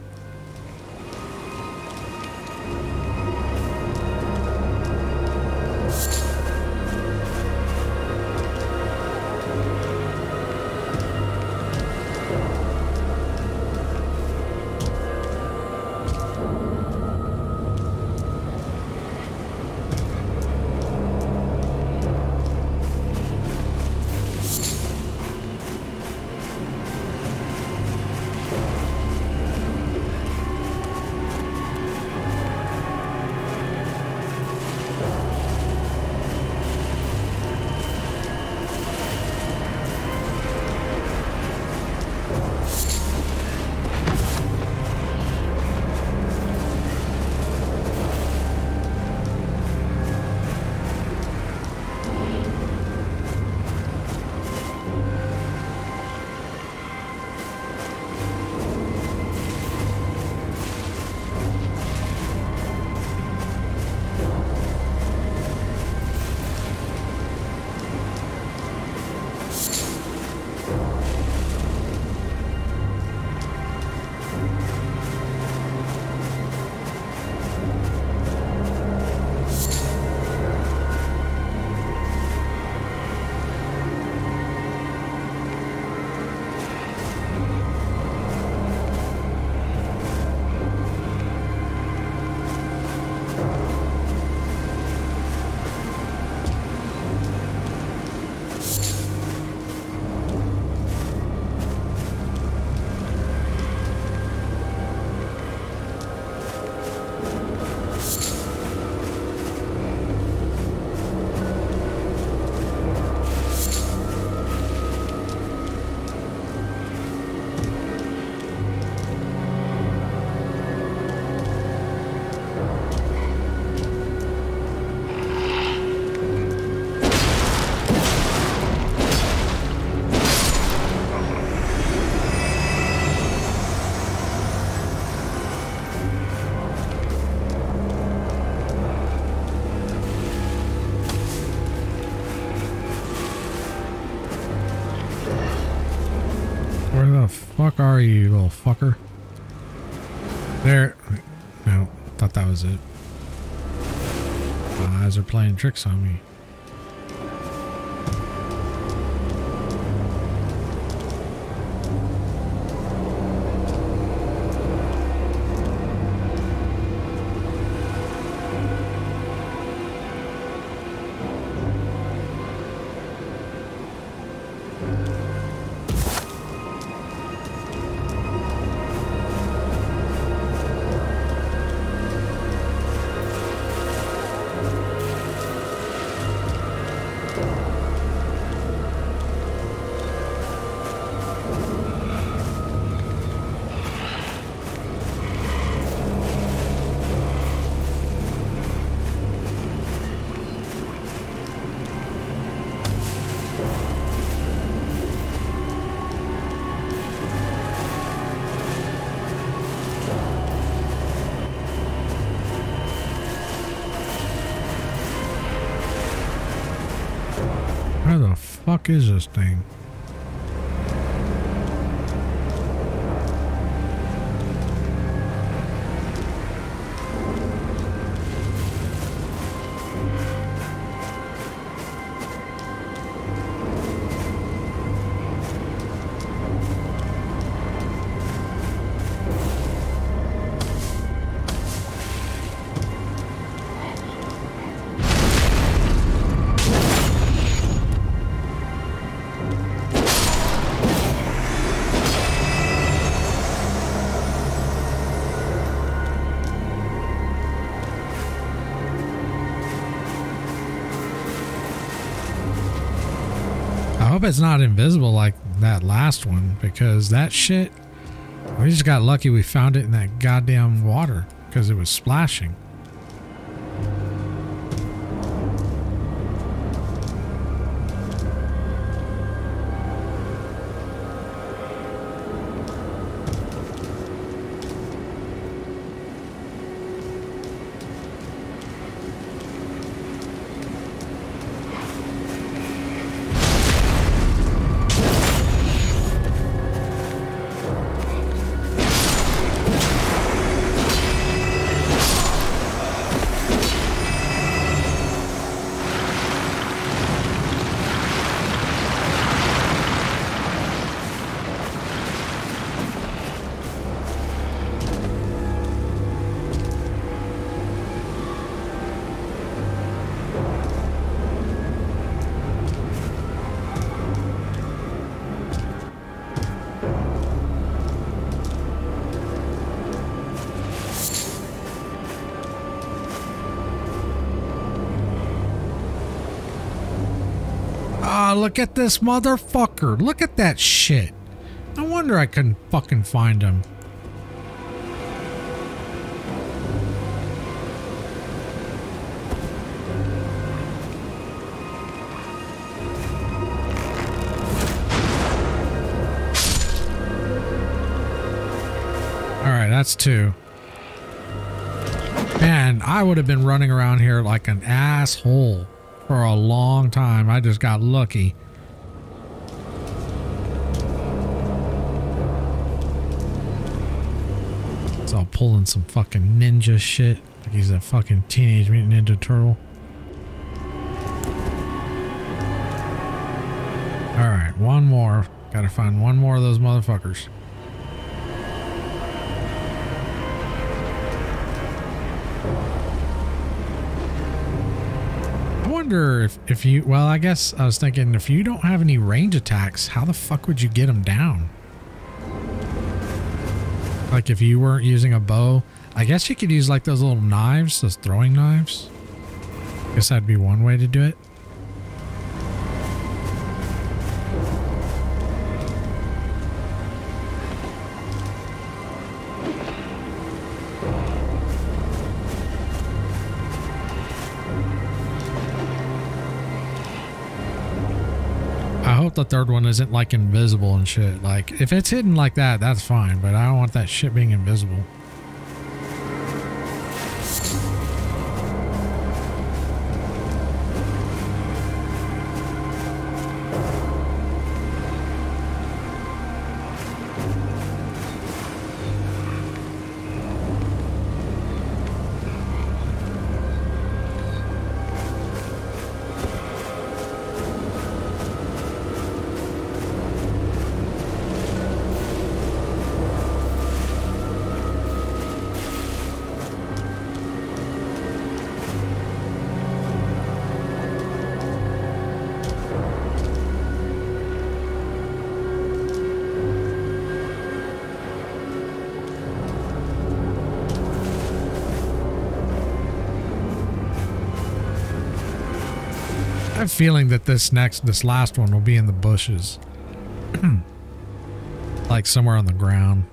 Fuck are you, you little fucker? There. No, thought that was it. My eyes are playing tricks on me. Is this thing? It's not invisible like that last one because that shit. We just got lucky we found it in that goddamn water because it was splashing. Ah, look at this motherfucker. Look at that shit. No wonder I couldn't fucking find him. Alright, that's two. Man, I would have been running around here like an asshole for a long time. I just got lucky. It's all pulling some fucking ninja shit. Like he's a fucking teenage mutant ninja turtle. Alright, one more. Gotta find one more of those motherfuckers. Wonder if, if you, well, I guess I was thinking if you don't have any range attacks, how the fuck would you get them down? Like if you weren't using a bow, I guess you could use like those little knives, those throwing knives. I guess that'd be one way to do it. The third one isn't like invisible and shit. Like if it's hidden like that, that's fine, but I don't want that shit being invisible. A feeling that this next, this last one will be in the bushes. [CLEARS THROAT] like somewhere on the ground.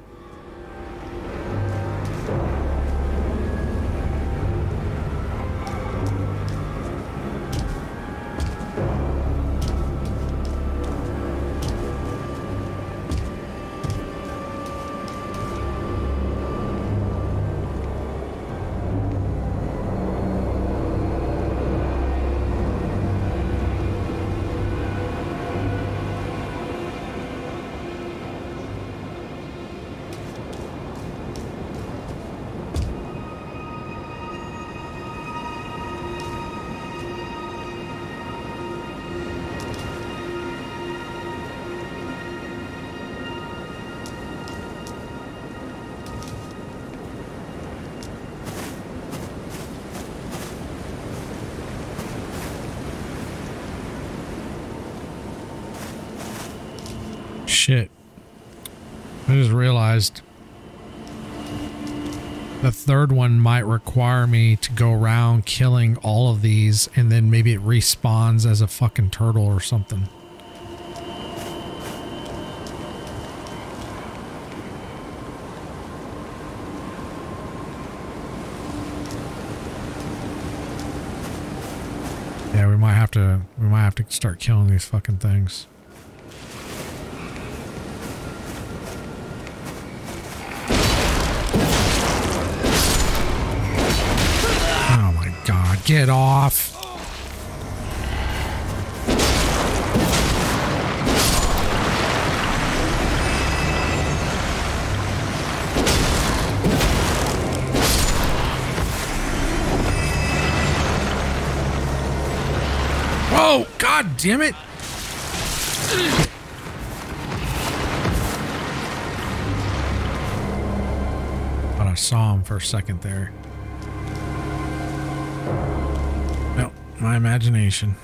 Third one might require me to go around killing all of these and then maybe it respawns as a fucking turtle or something. Yeah, we might have to we might have to start killing these fucking things. Whoa, god damn it. Thought I saw him for a second there. No, my imagination.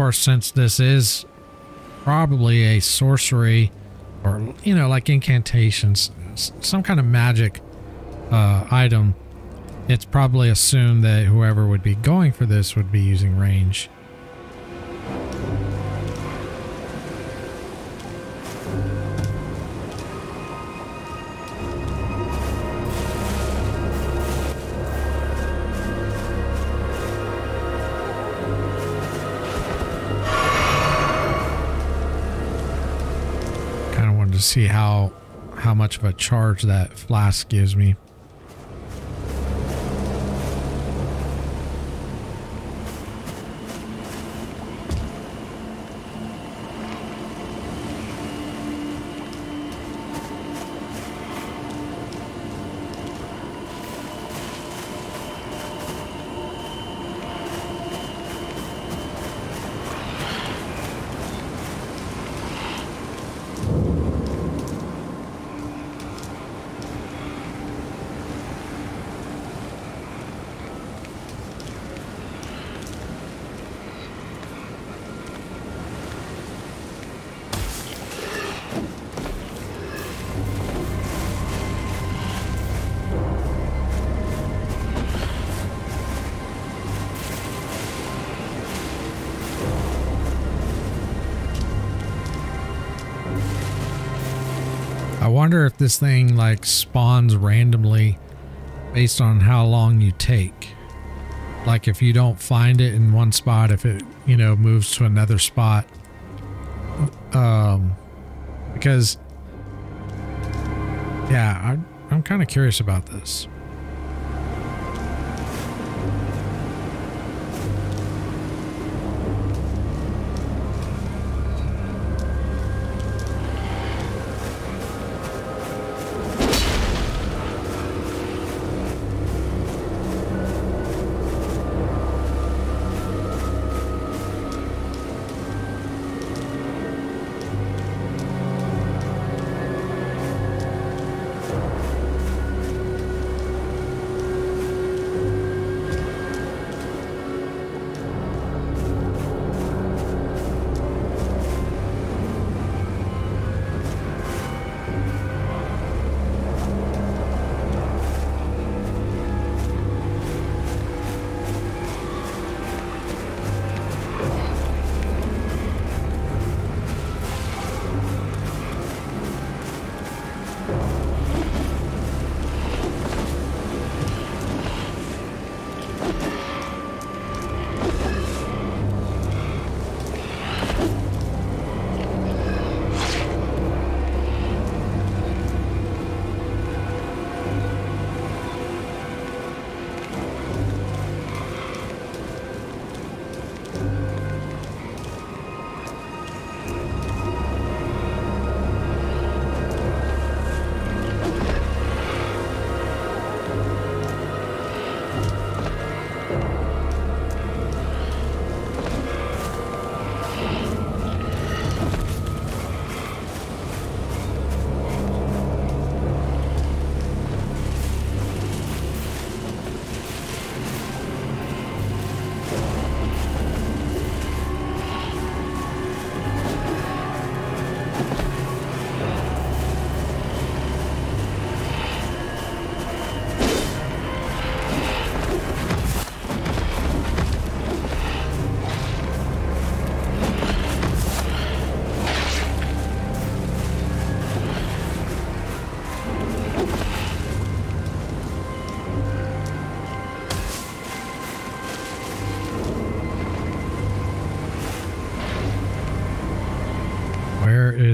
Course, since this is probably a sorcery or, you know, like incantations, some kind of magic uh, item, it's probably assumed that whoever would be going for this would be using range. See how how much of a charge that flask gives me. This thing like spawns randomly based on how long you take. Like if you don't find it in one spot, if it, you know, moves to another spot. Um because yeah, I'm I'm kind of curious about this.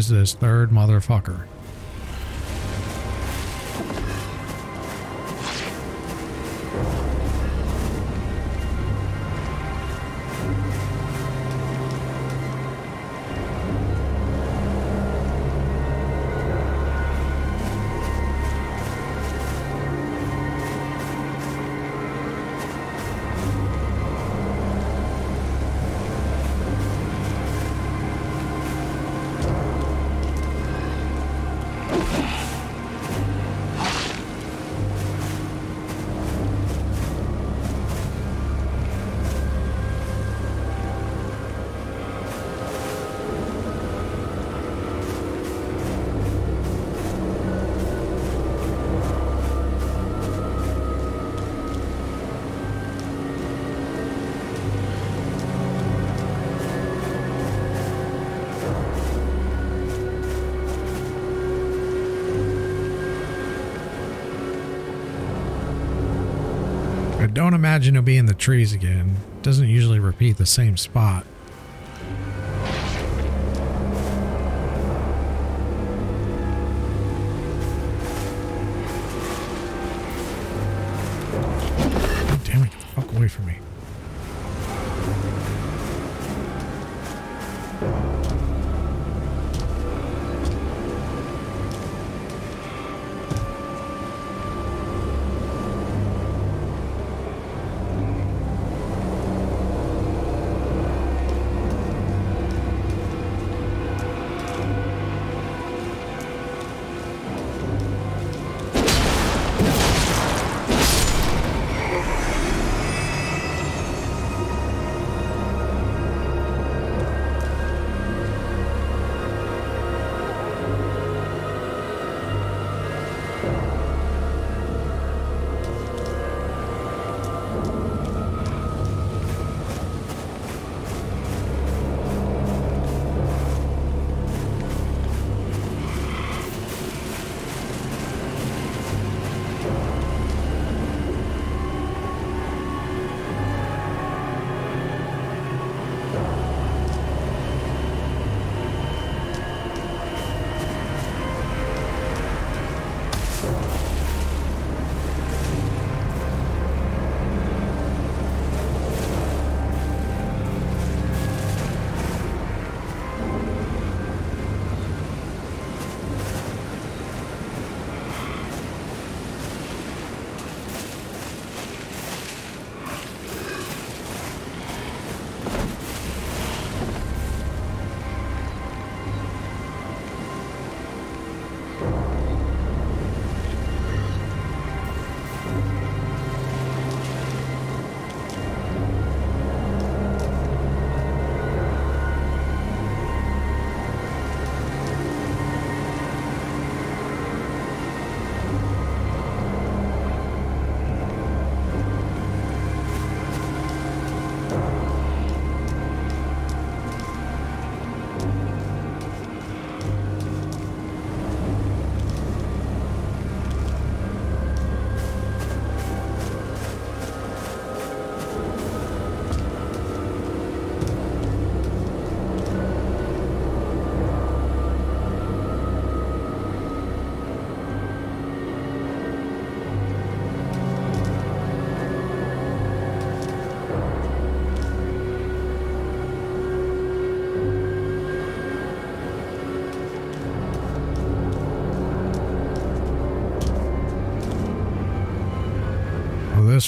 Is this third motherfucker? Imagine he'll be in the trees again. Doesn't usually repeat the same spot.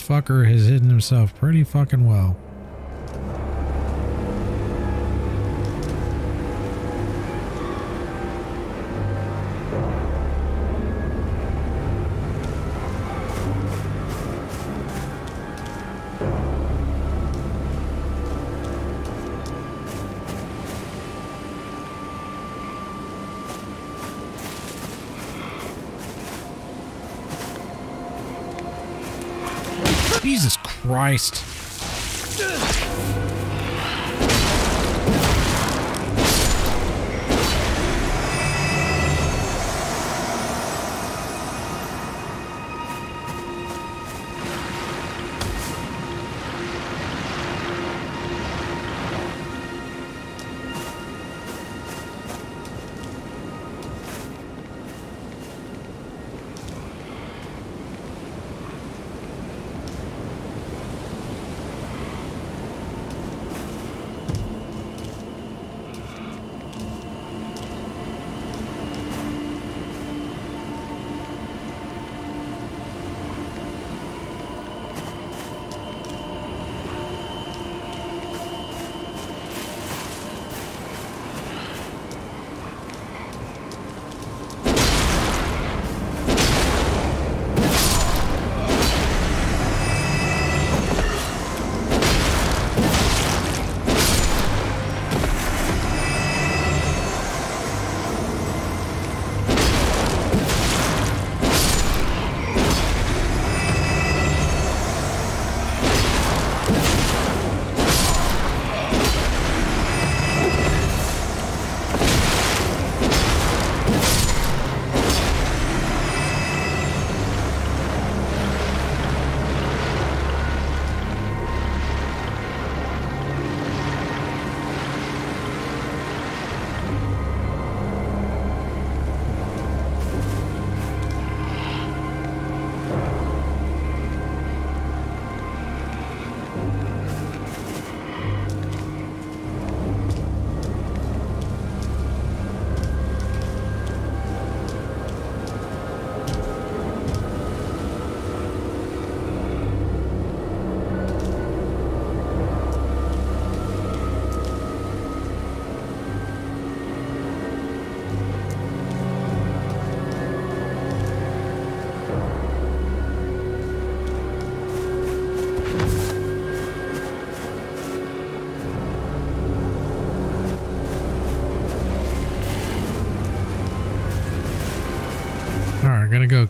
Fucker has hidden himself pretty fucking well. Christ.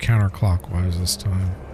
Counterclockwise this time.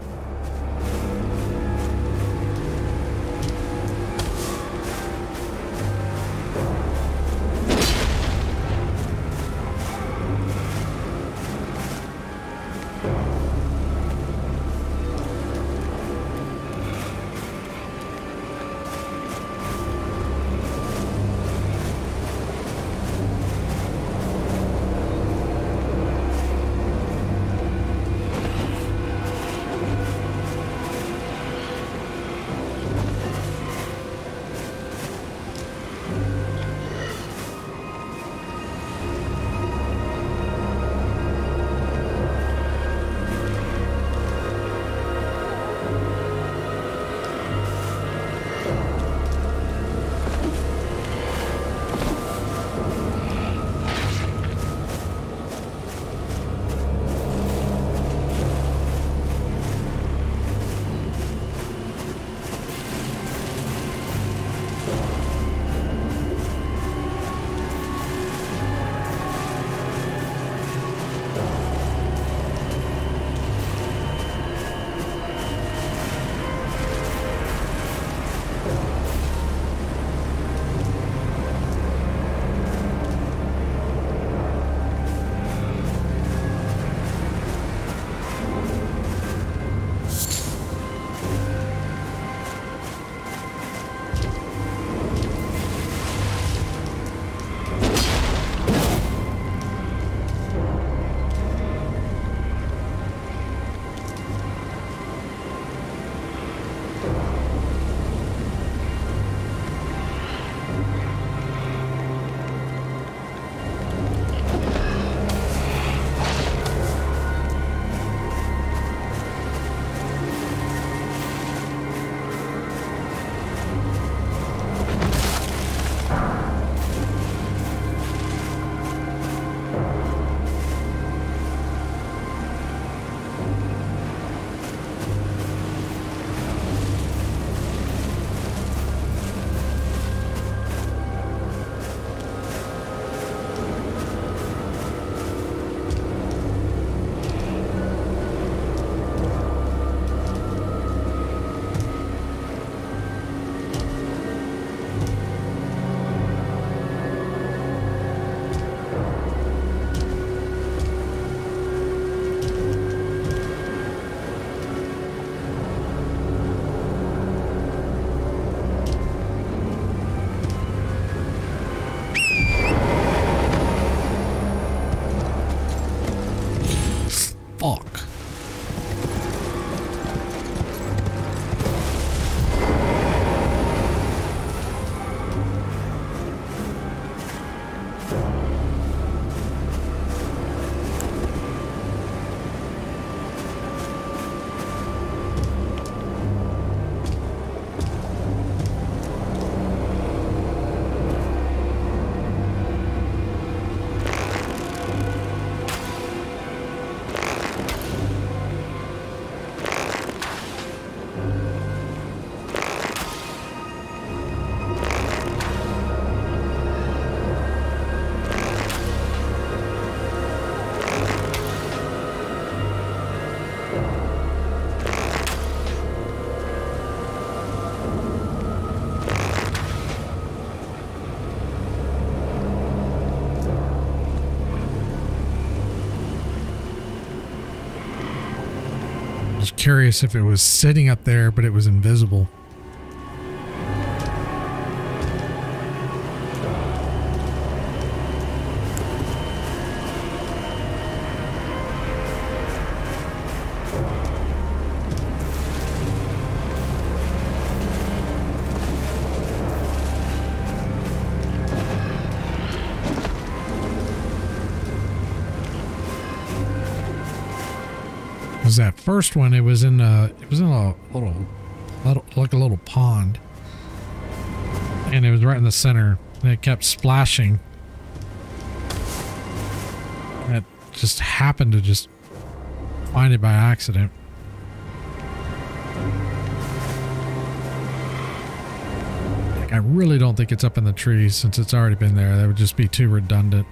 Curious if it was sitting up there, but it was invisible. First one, it was in a, it was in a little, little, like a little pond. And it was right in the center. And it kept splashing. It just happened to just find it by accident. I really don't think it's up in the trees since it's already been there. That would just be too redundant.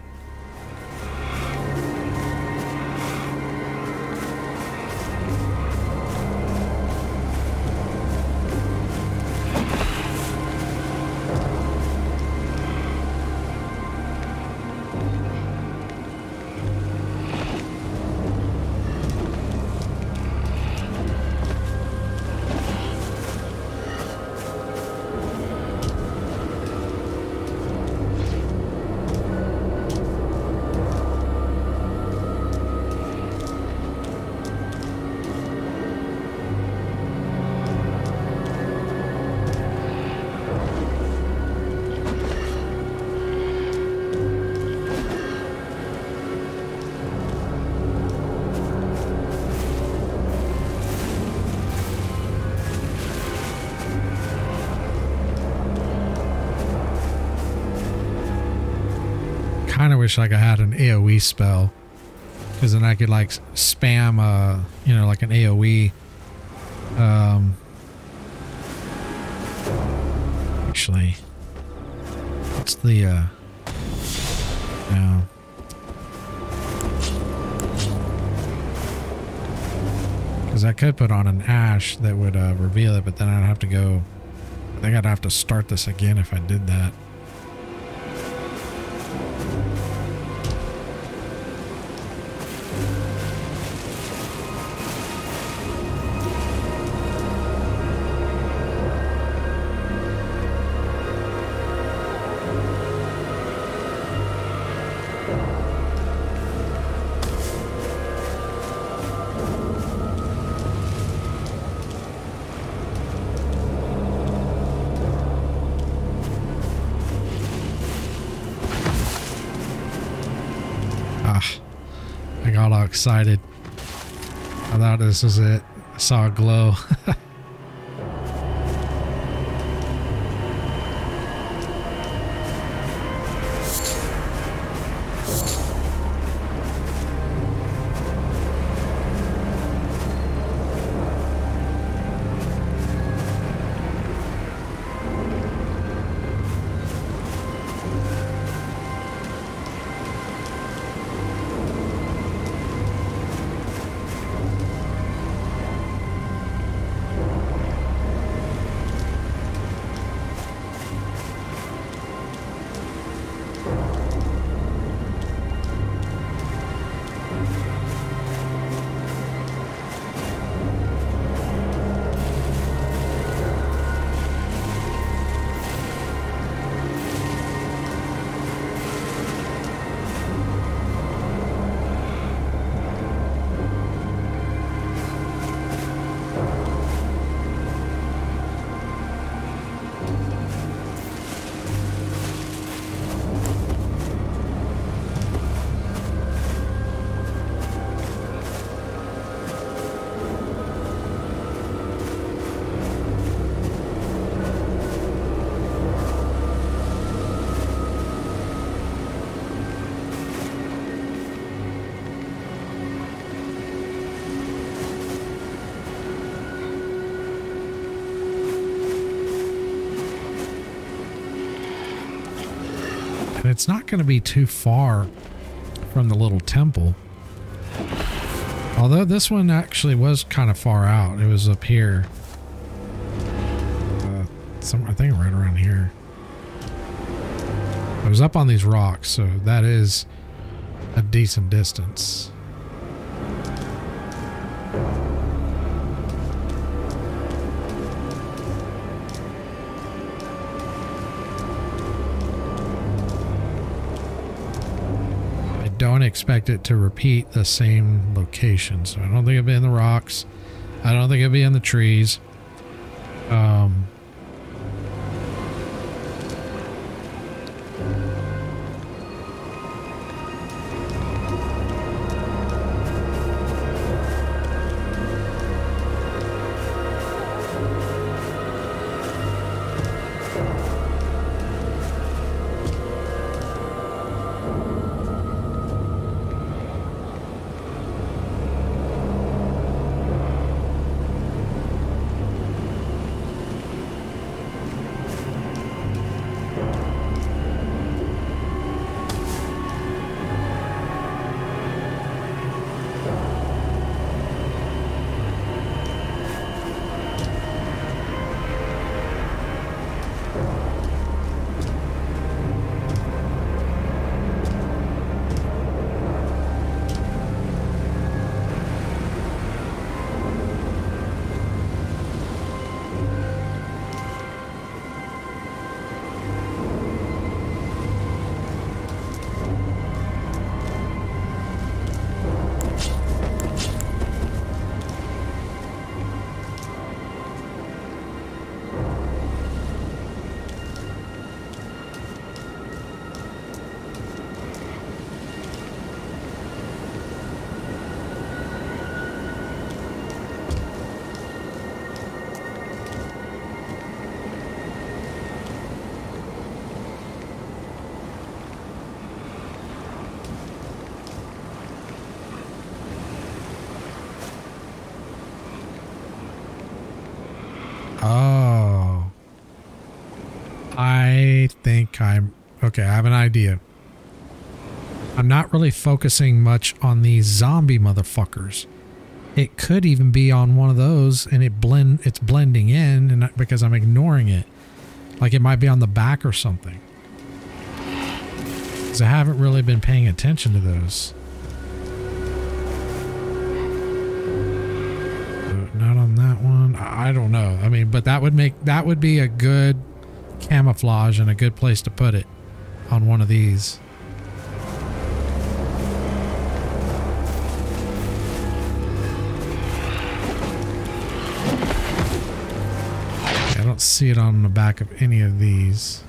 Wish like I had an AoE spell. Because then I could like spam, uh, you know, like an AoE. Um, actually, what's the, uh, no. Because I could put on an ash that would uh, reveal it, but then I'd have to go. I think I'd have to start this again if I did that. Excited. I thought this was it. I saw a glow. [LAUGHS] going to be too far from the little temple. Although this one actually was kind of far out. It was up here. Uh, some, I think right around here. It was up on these rocks, so that is a decent distance. Don't expect it to repeat the same location. So I don't think it'll be in the rocks. I don't think it'll be in the trees. Um, Kai. Okay, I have an idea. I'm not really focusing much on these zombie motherfuckers. It could even be on one of those and it blend it's blending in and because I'm ignoring it. Like it might be on the back or something. Cuz I haven't really been paying attention to those. Not on that one. I don't know. I mean, but that would make that would be a good camouflage and a good place to put it on one of these. I don't see it on the back of any of these.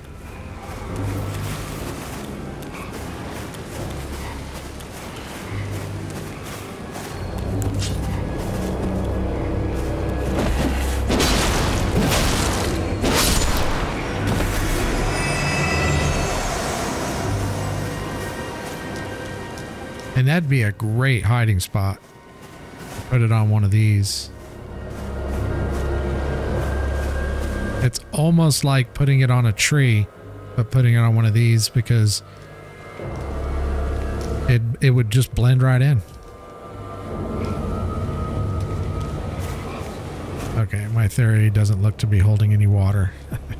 That'd be a great hiding spot. Put it on one of these. It's almost like putting it on a tree, but putting it on one of these because it it would just blend right in. Okay, my theory doesn't look to be holding any water. [LAUGHS]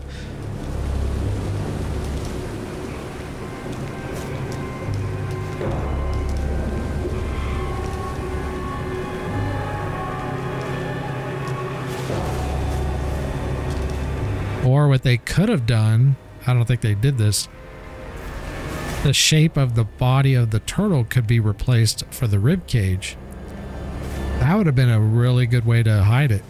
they could have done, I don't think they did this. The shape of the body of the turtle could be replaced for the rib cage. That would have been a really good way to hide it.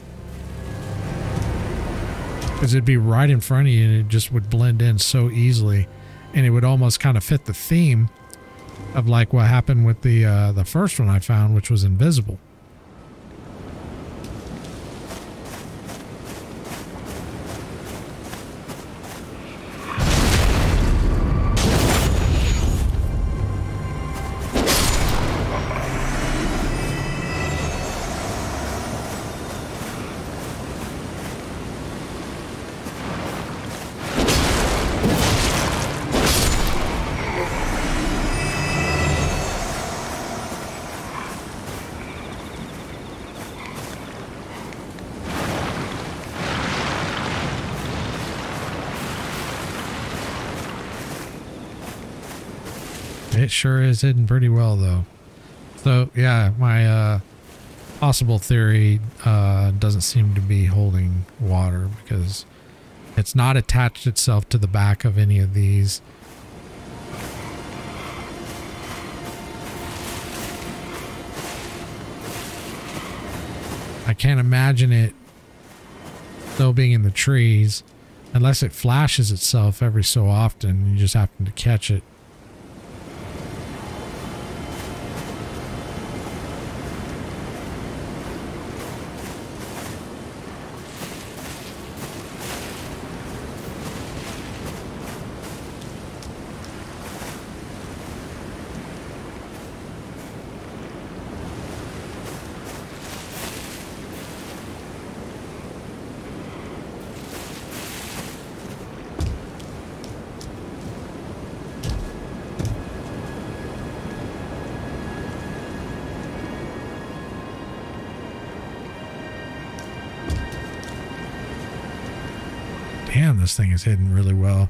Because it'd be right in front of you and it just would blend in so easily. And it would almost kind of fit the theme of like what happened with the uh, the first one I found, which was invisible. It sure is hidden pretty well, though. So, yeah, my uh, possible theory uh, doesn't seem to be holding water because it's not attached itself to the back of any of these. I can't imagine it still being in the trees unless it flashes itself every so often. And you just happen to catch it. This thing is hidden really well.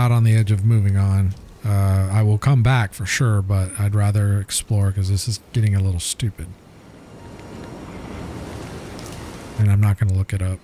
About on the edge of moving on. Uh, I will come back for sure, but I'd rather explore because this is getting a little stupid. And I'm not going to look it up.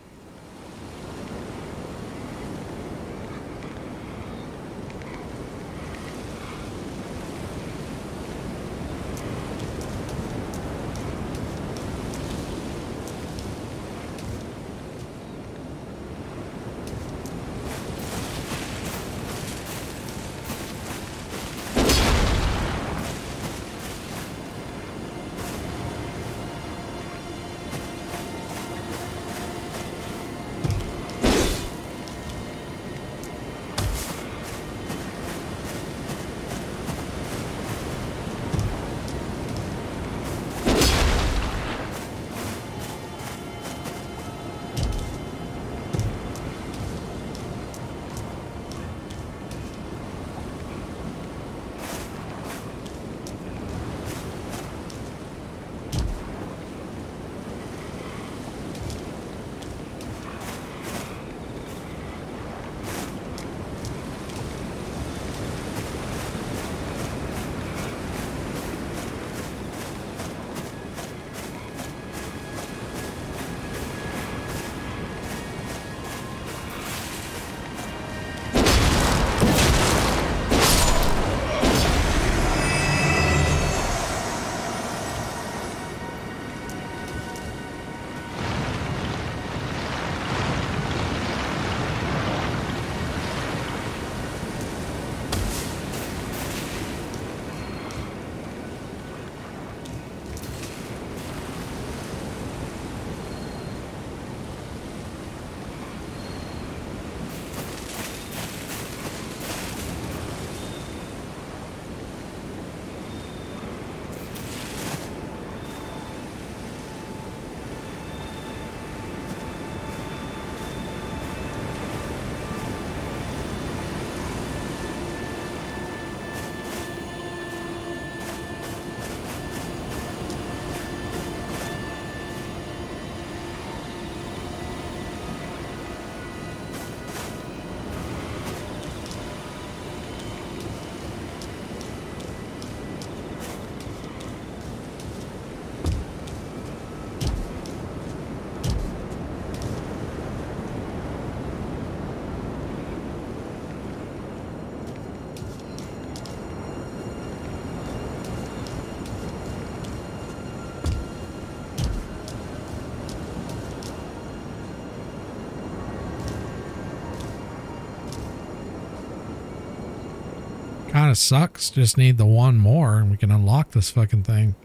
Kind of sucks. Just need the one more and we can unlock this fucking thing.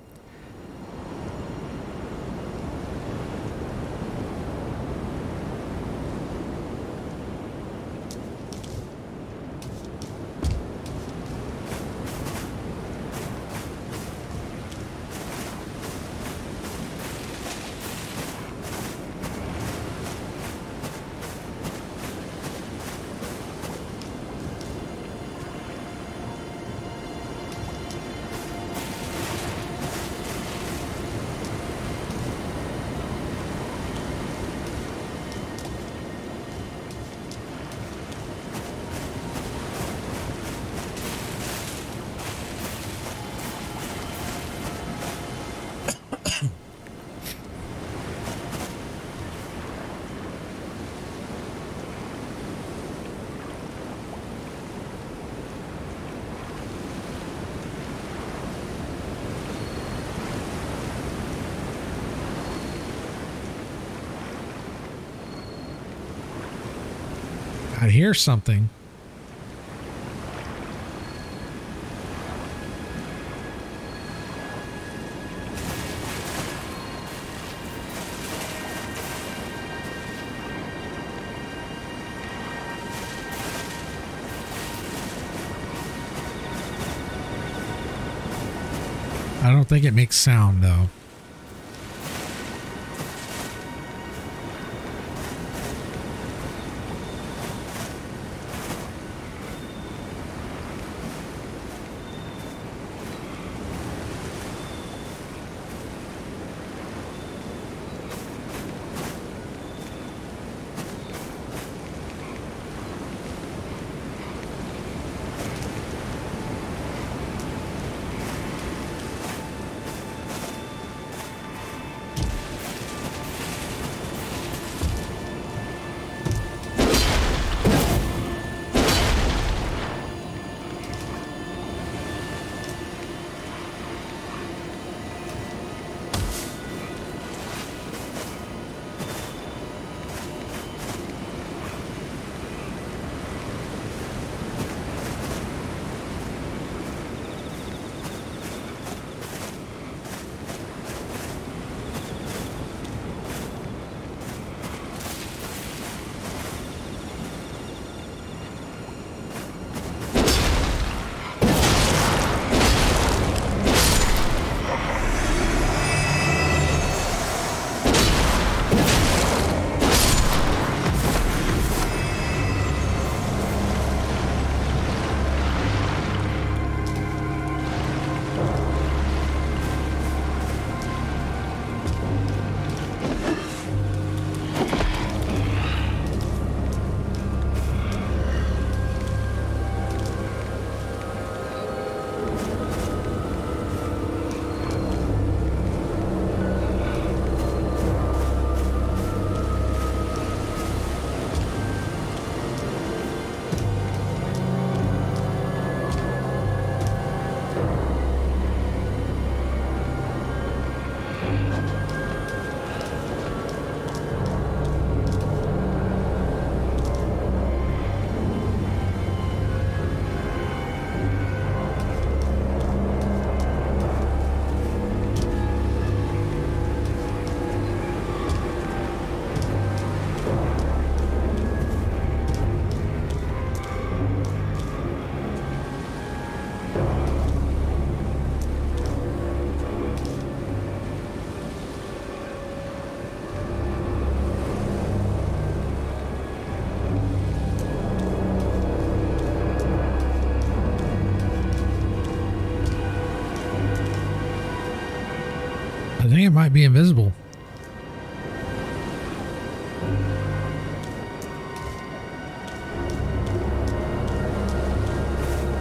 I hear something. I don't think it makes sound though. It might be invisible.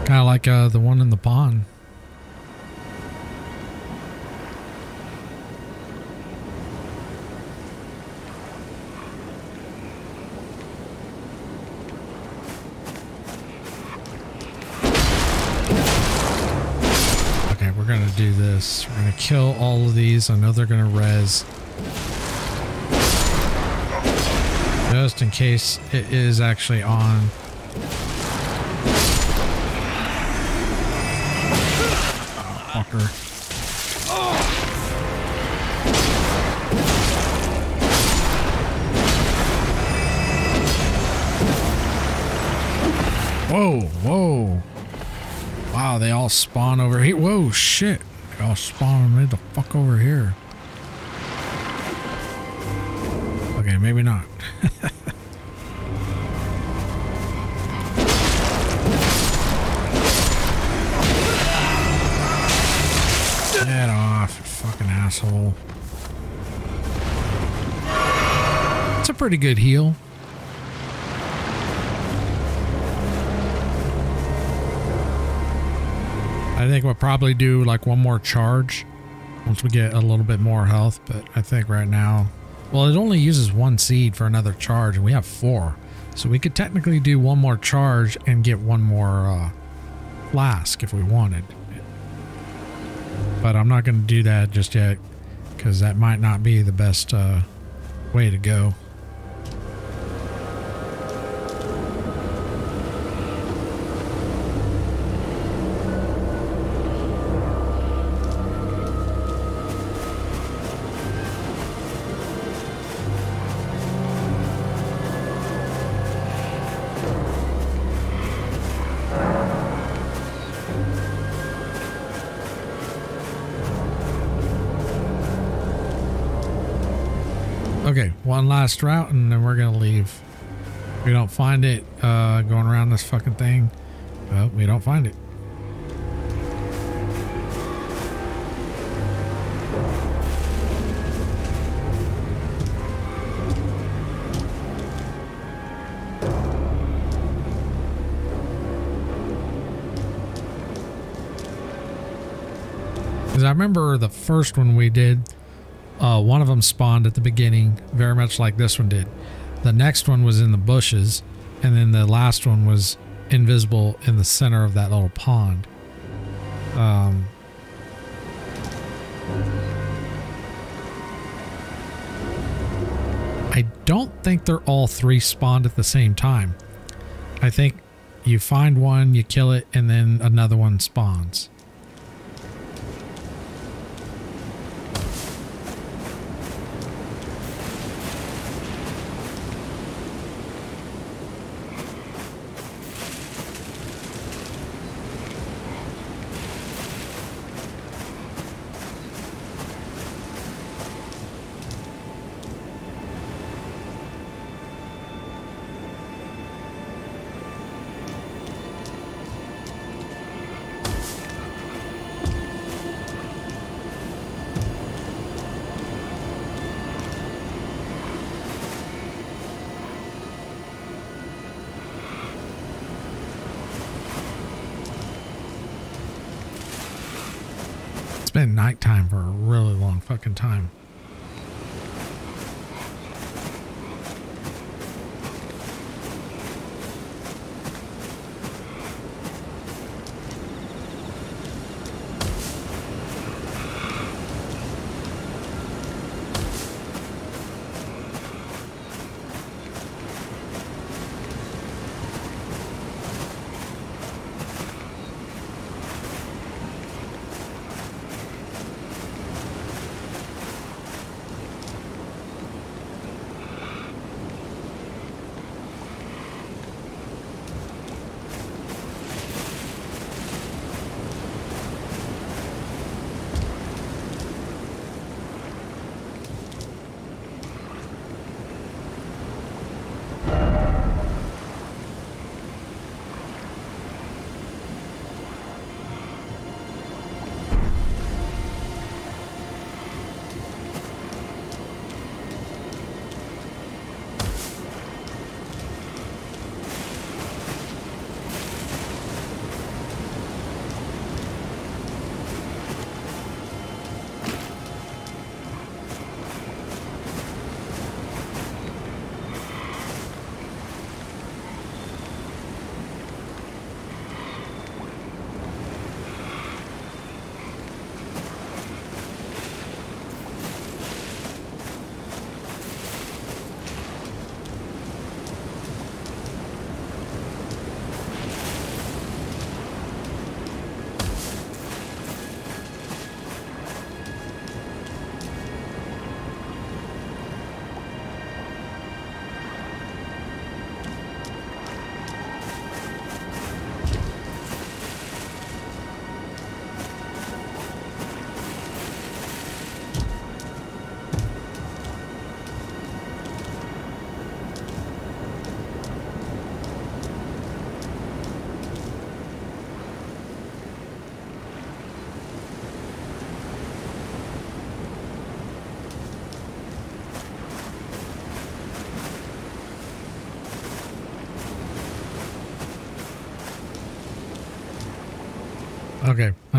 Kind of like uh, the one in the pond. Okay, we're gonna do this. We're gonna kill all of these. I know they're gonna res. Just in case it is actually on. Oh, fucker. Whoa, whoa. Wow, they all spawn over here. Whoa, shit. All spawn right the fuck over here. Okay, maybe not. [LAUGHS] Get off, you fucking asshole. It's a pretty good heal. Think we'll probably do like one more charge once we get a little bit more health, but I think right now, well, it only uses one seed for another charge and we have four. So we could technically do one more charge and get one more uh, flask if we wanted. But I'm not going to do that just yet because that might not be the best uh, way to go. Last route and then we're gonna leave. We don't find it uh, going around this fucking thing, well, we don't find it. I remember the first one we did, one of them spawned at the beginning, very much like this one did. The next one was in the bushes, and then the last one was invisible in the center of that little pond. Um, I don't think they're all three spawned at the same time. I think you find one, you kill it, and then another one spawns.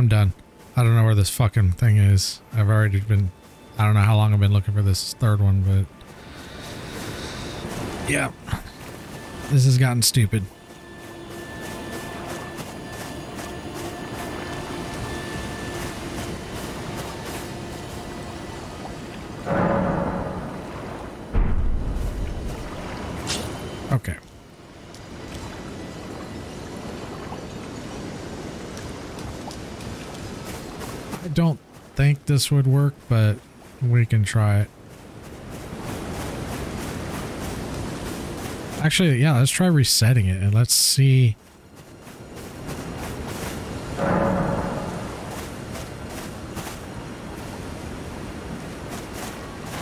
I'm done. I don't know where this fucking thing is. I've already been... I don't know how long I've been looking for this third one, but... Yeah. This has gotten stupid. This would work, but we can try it. Actually, yeah, let's try resetting it and let's see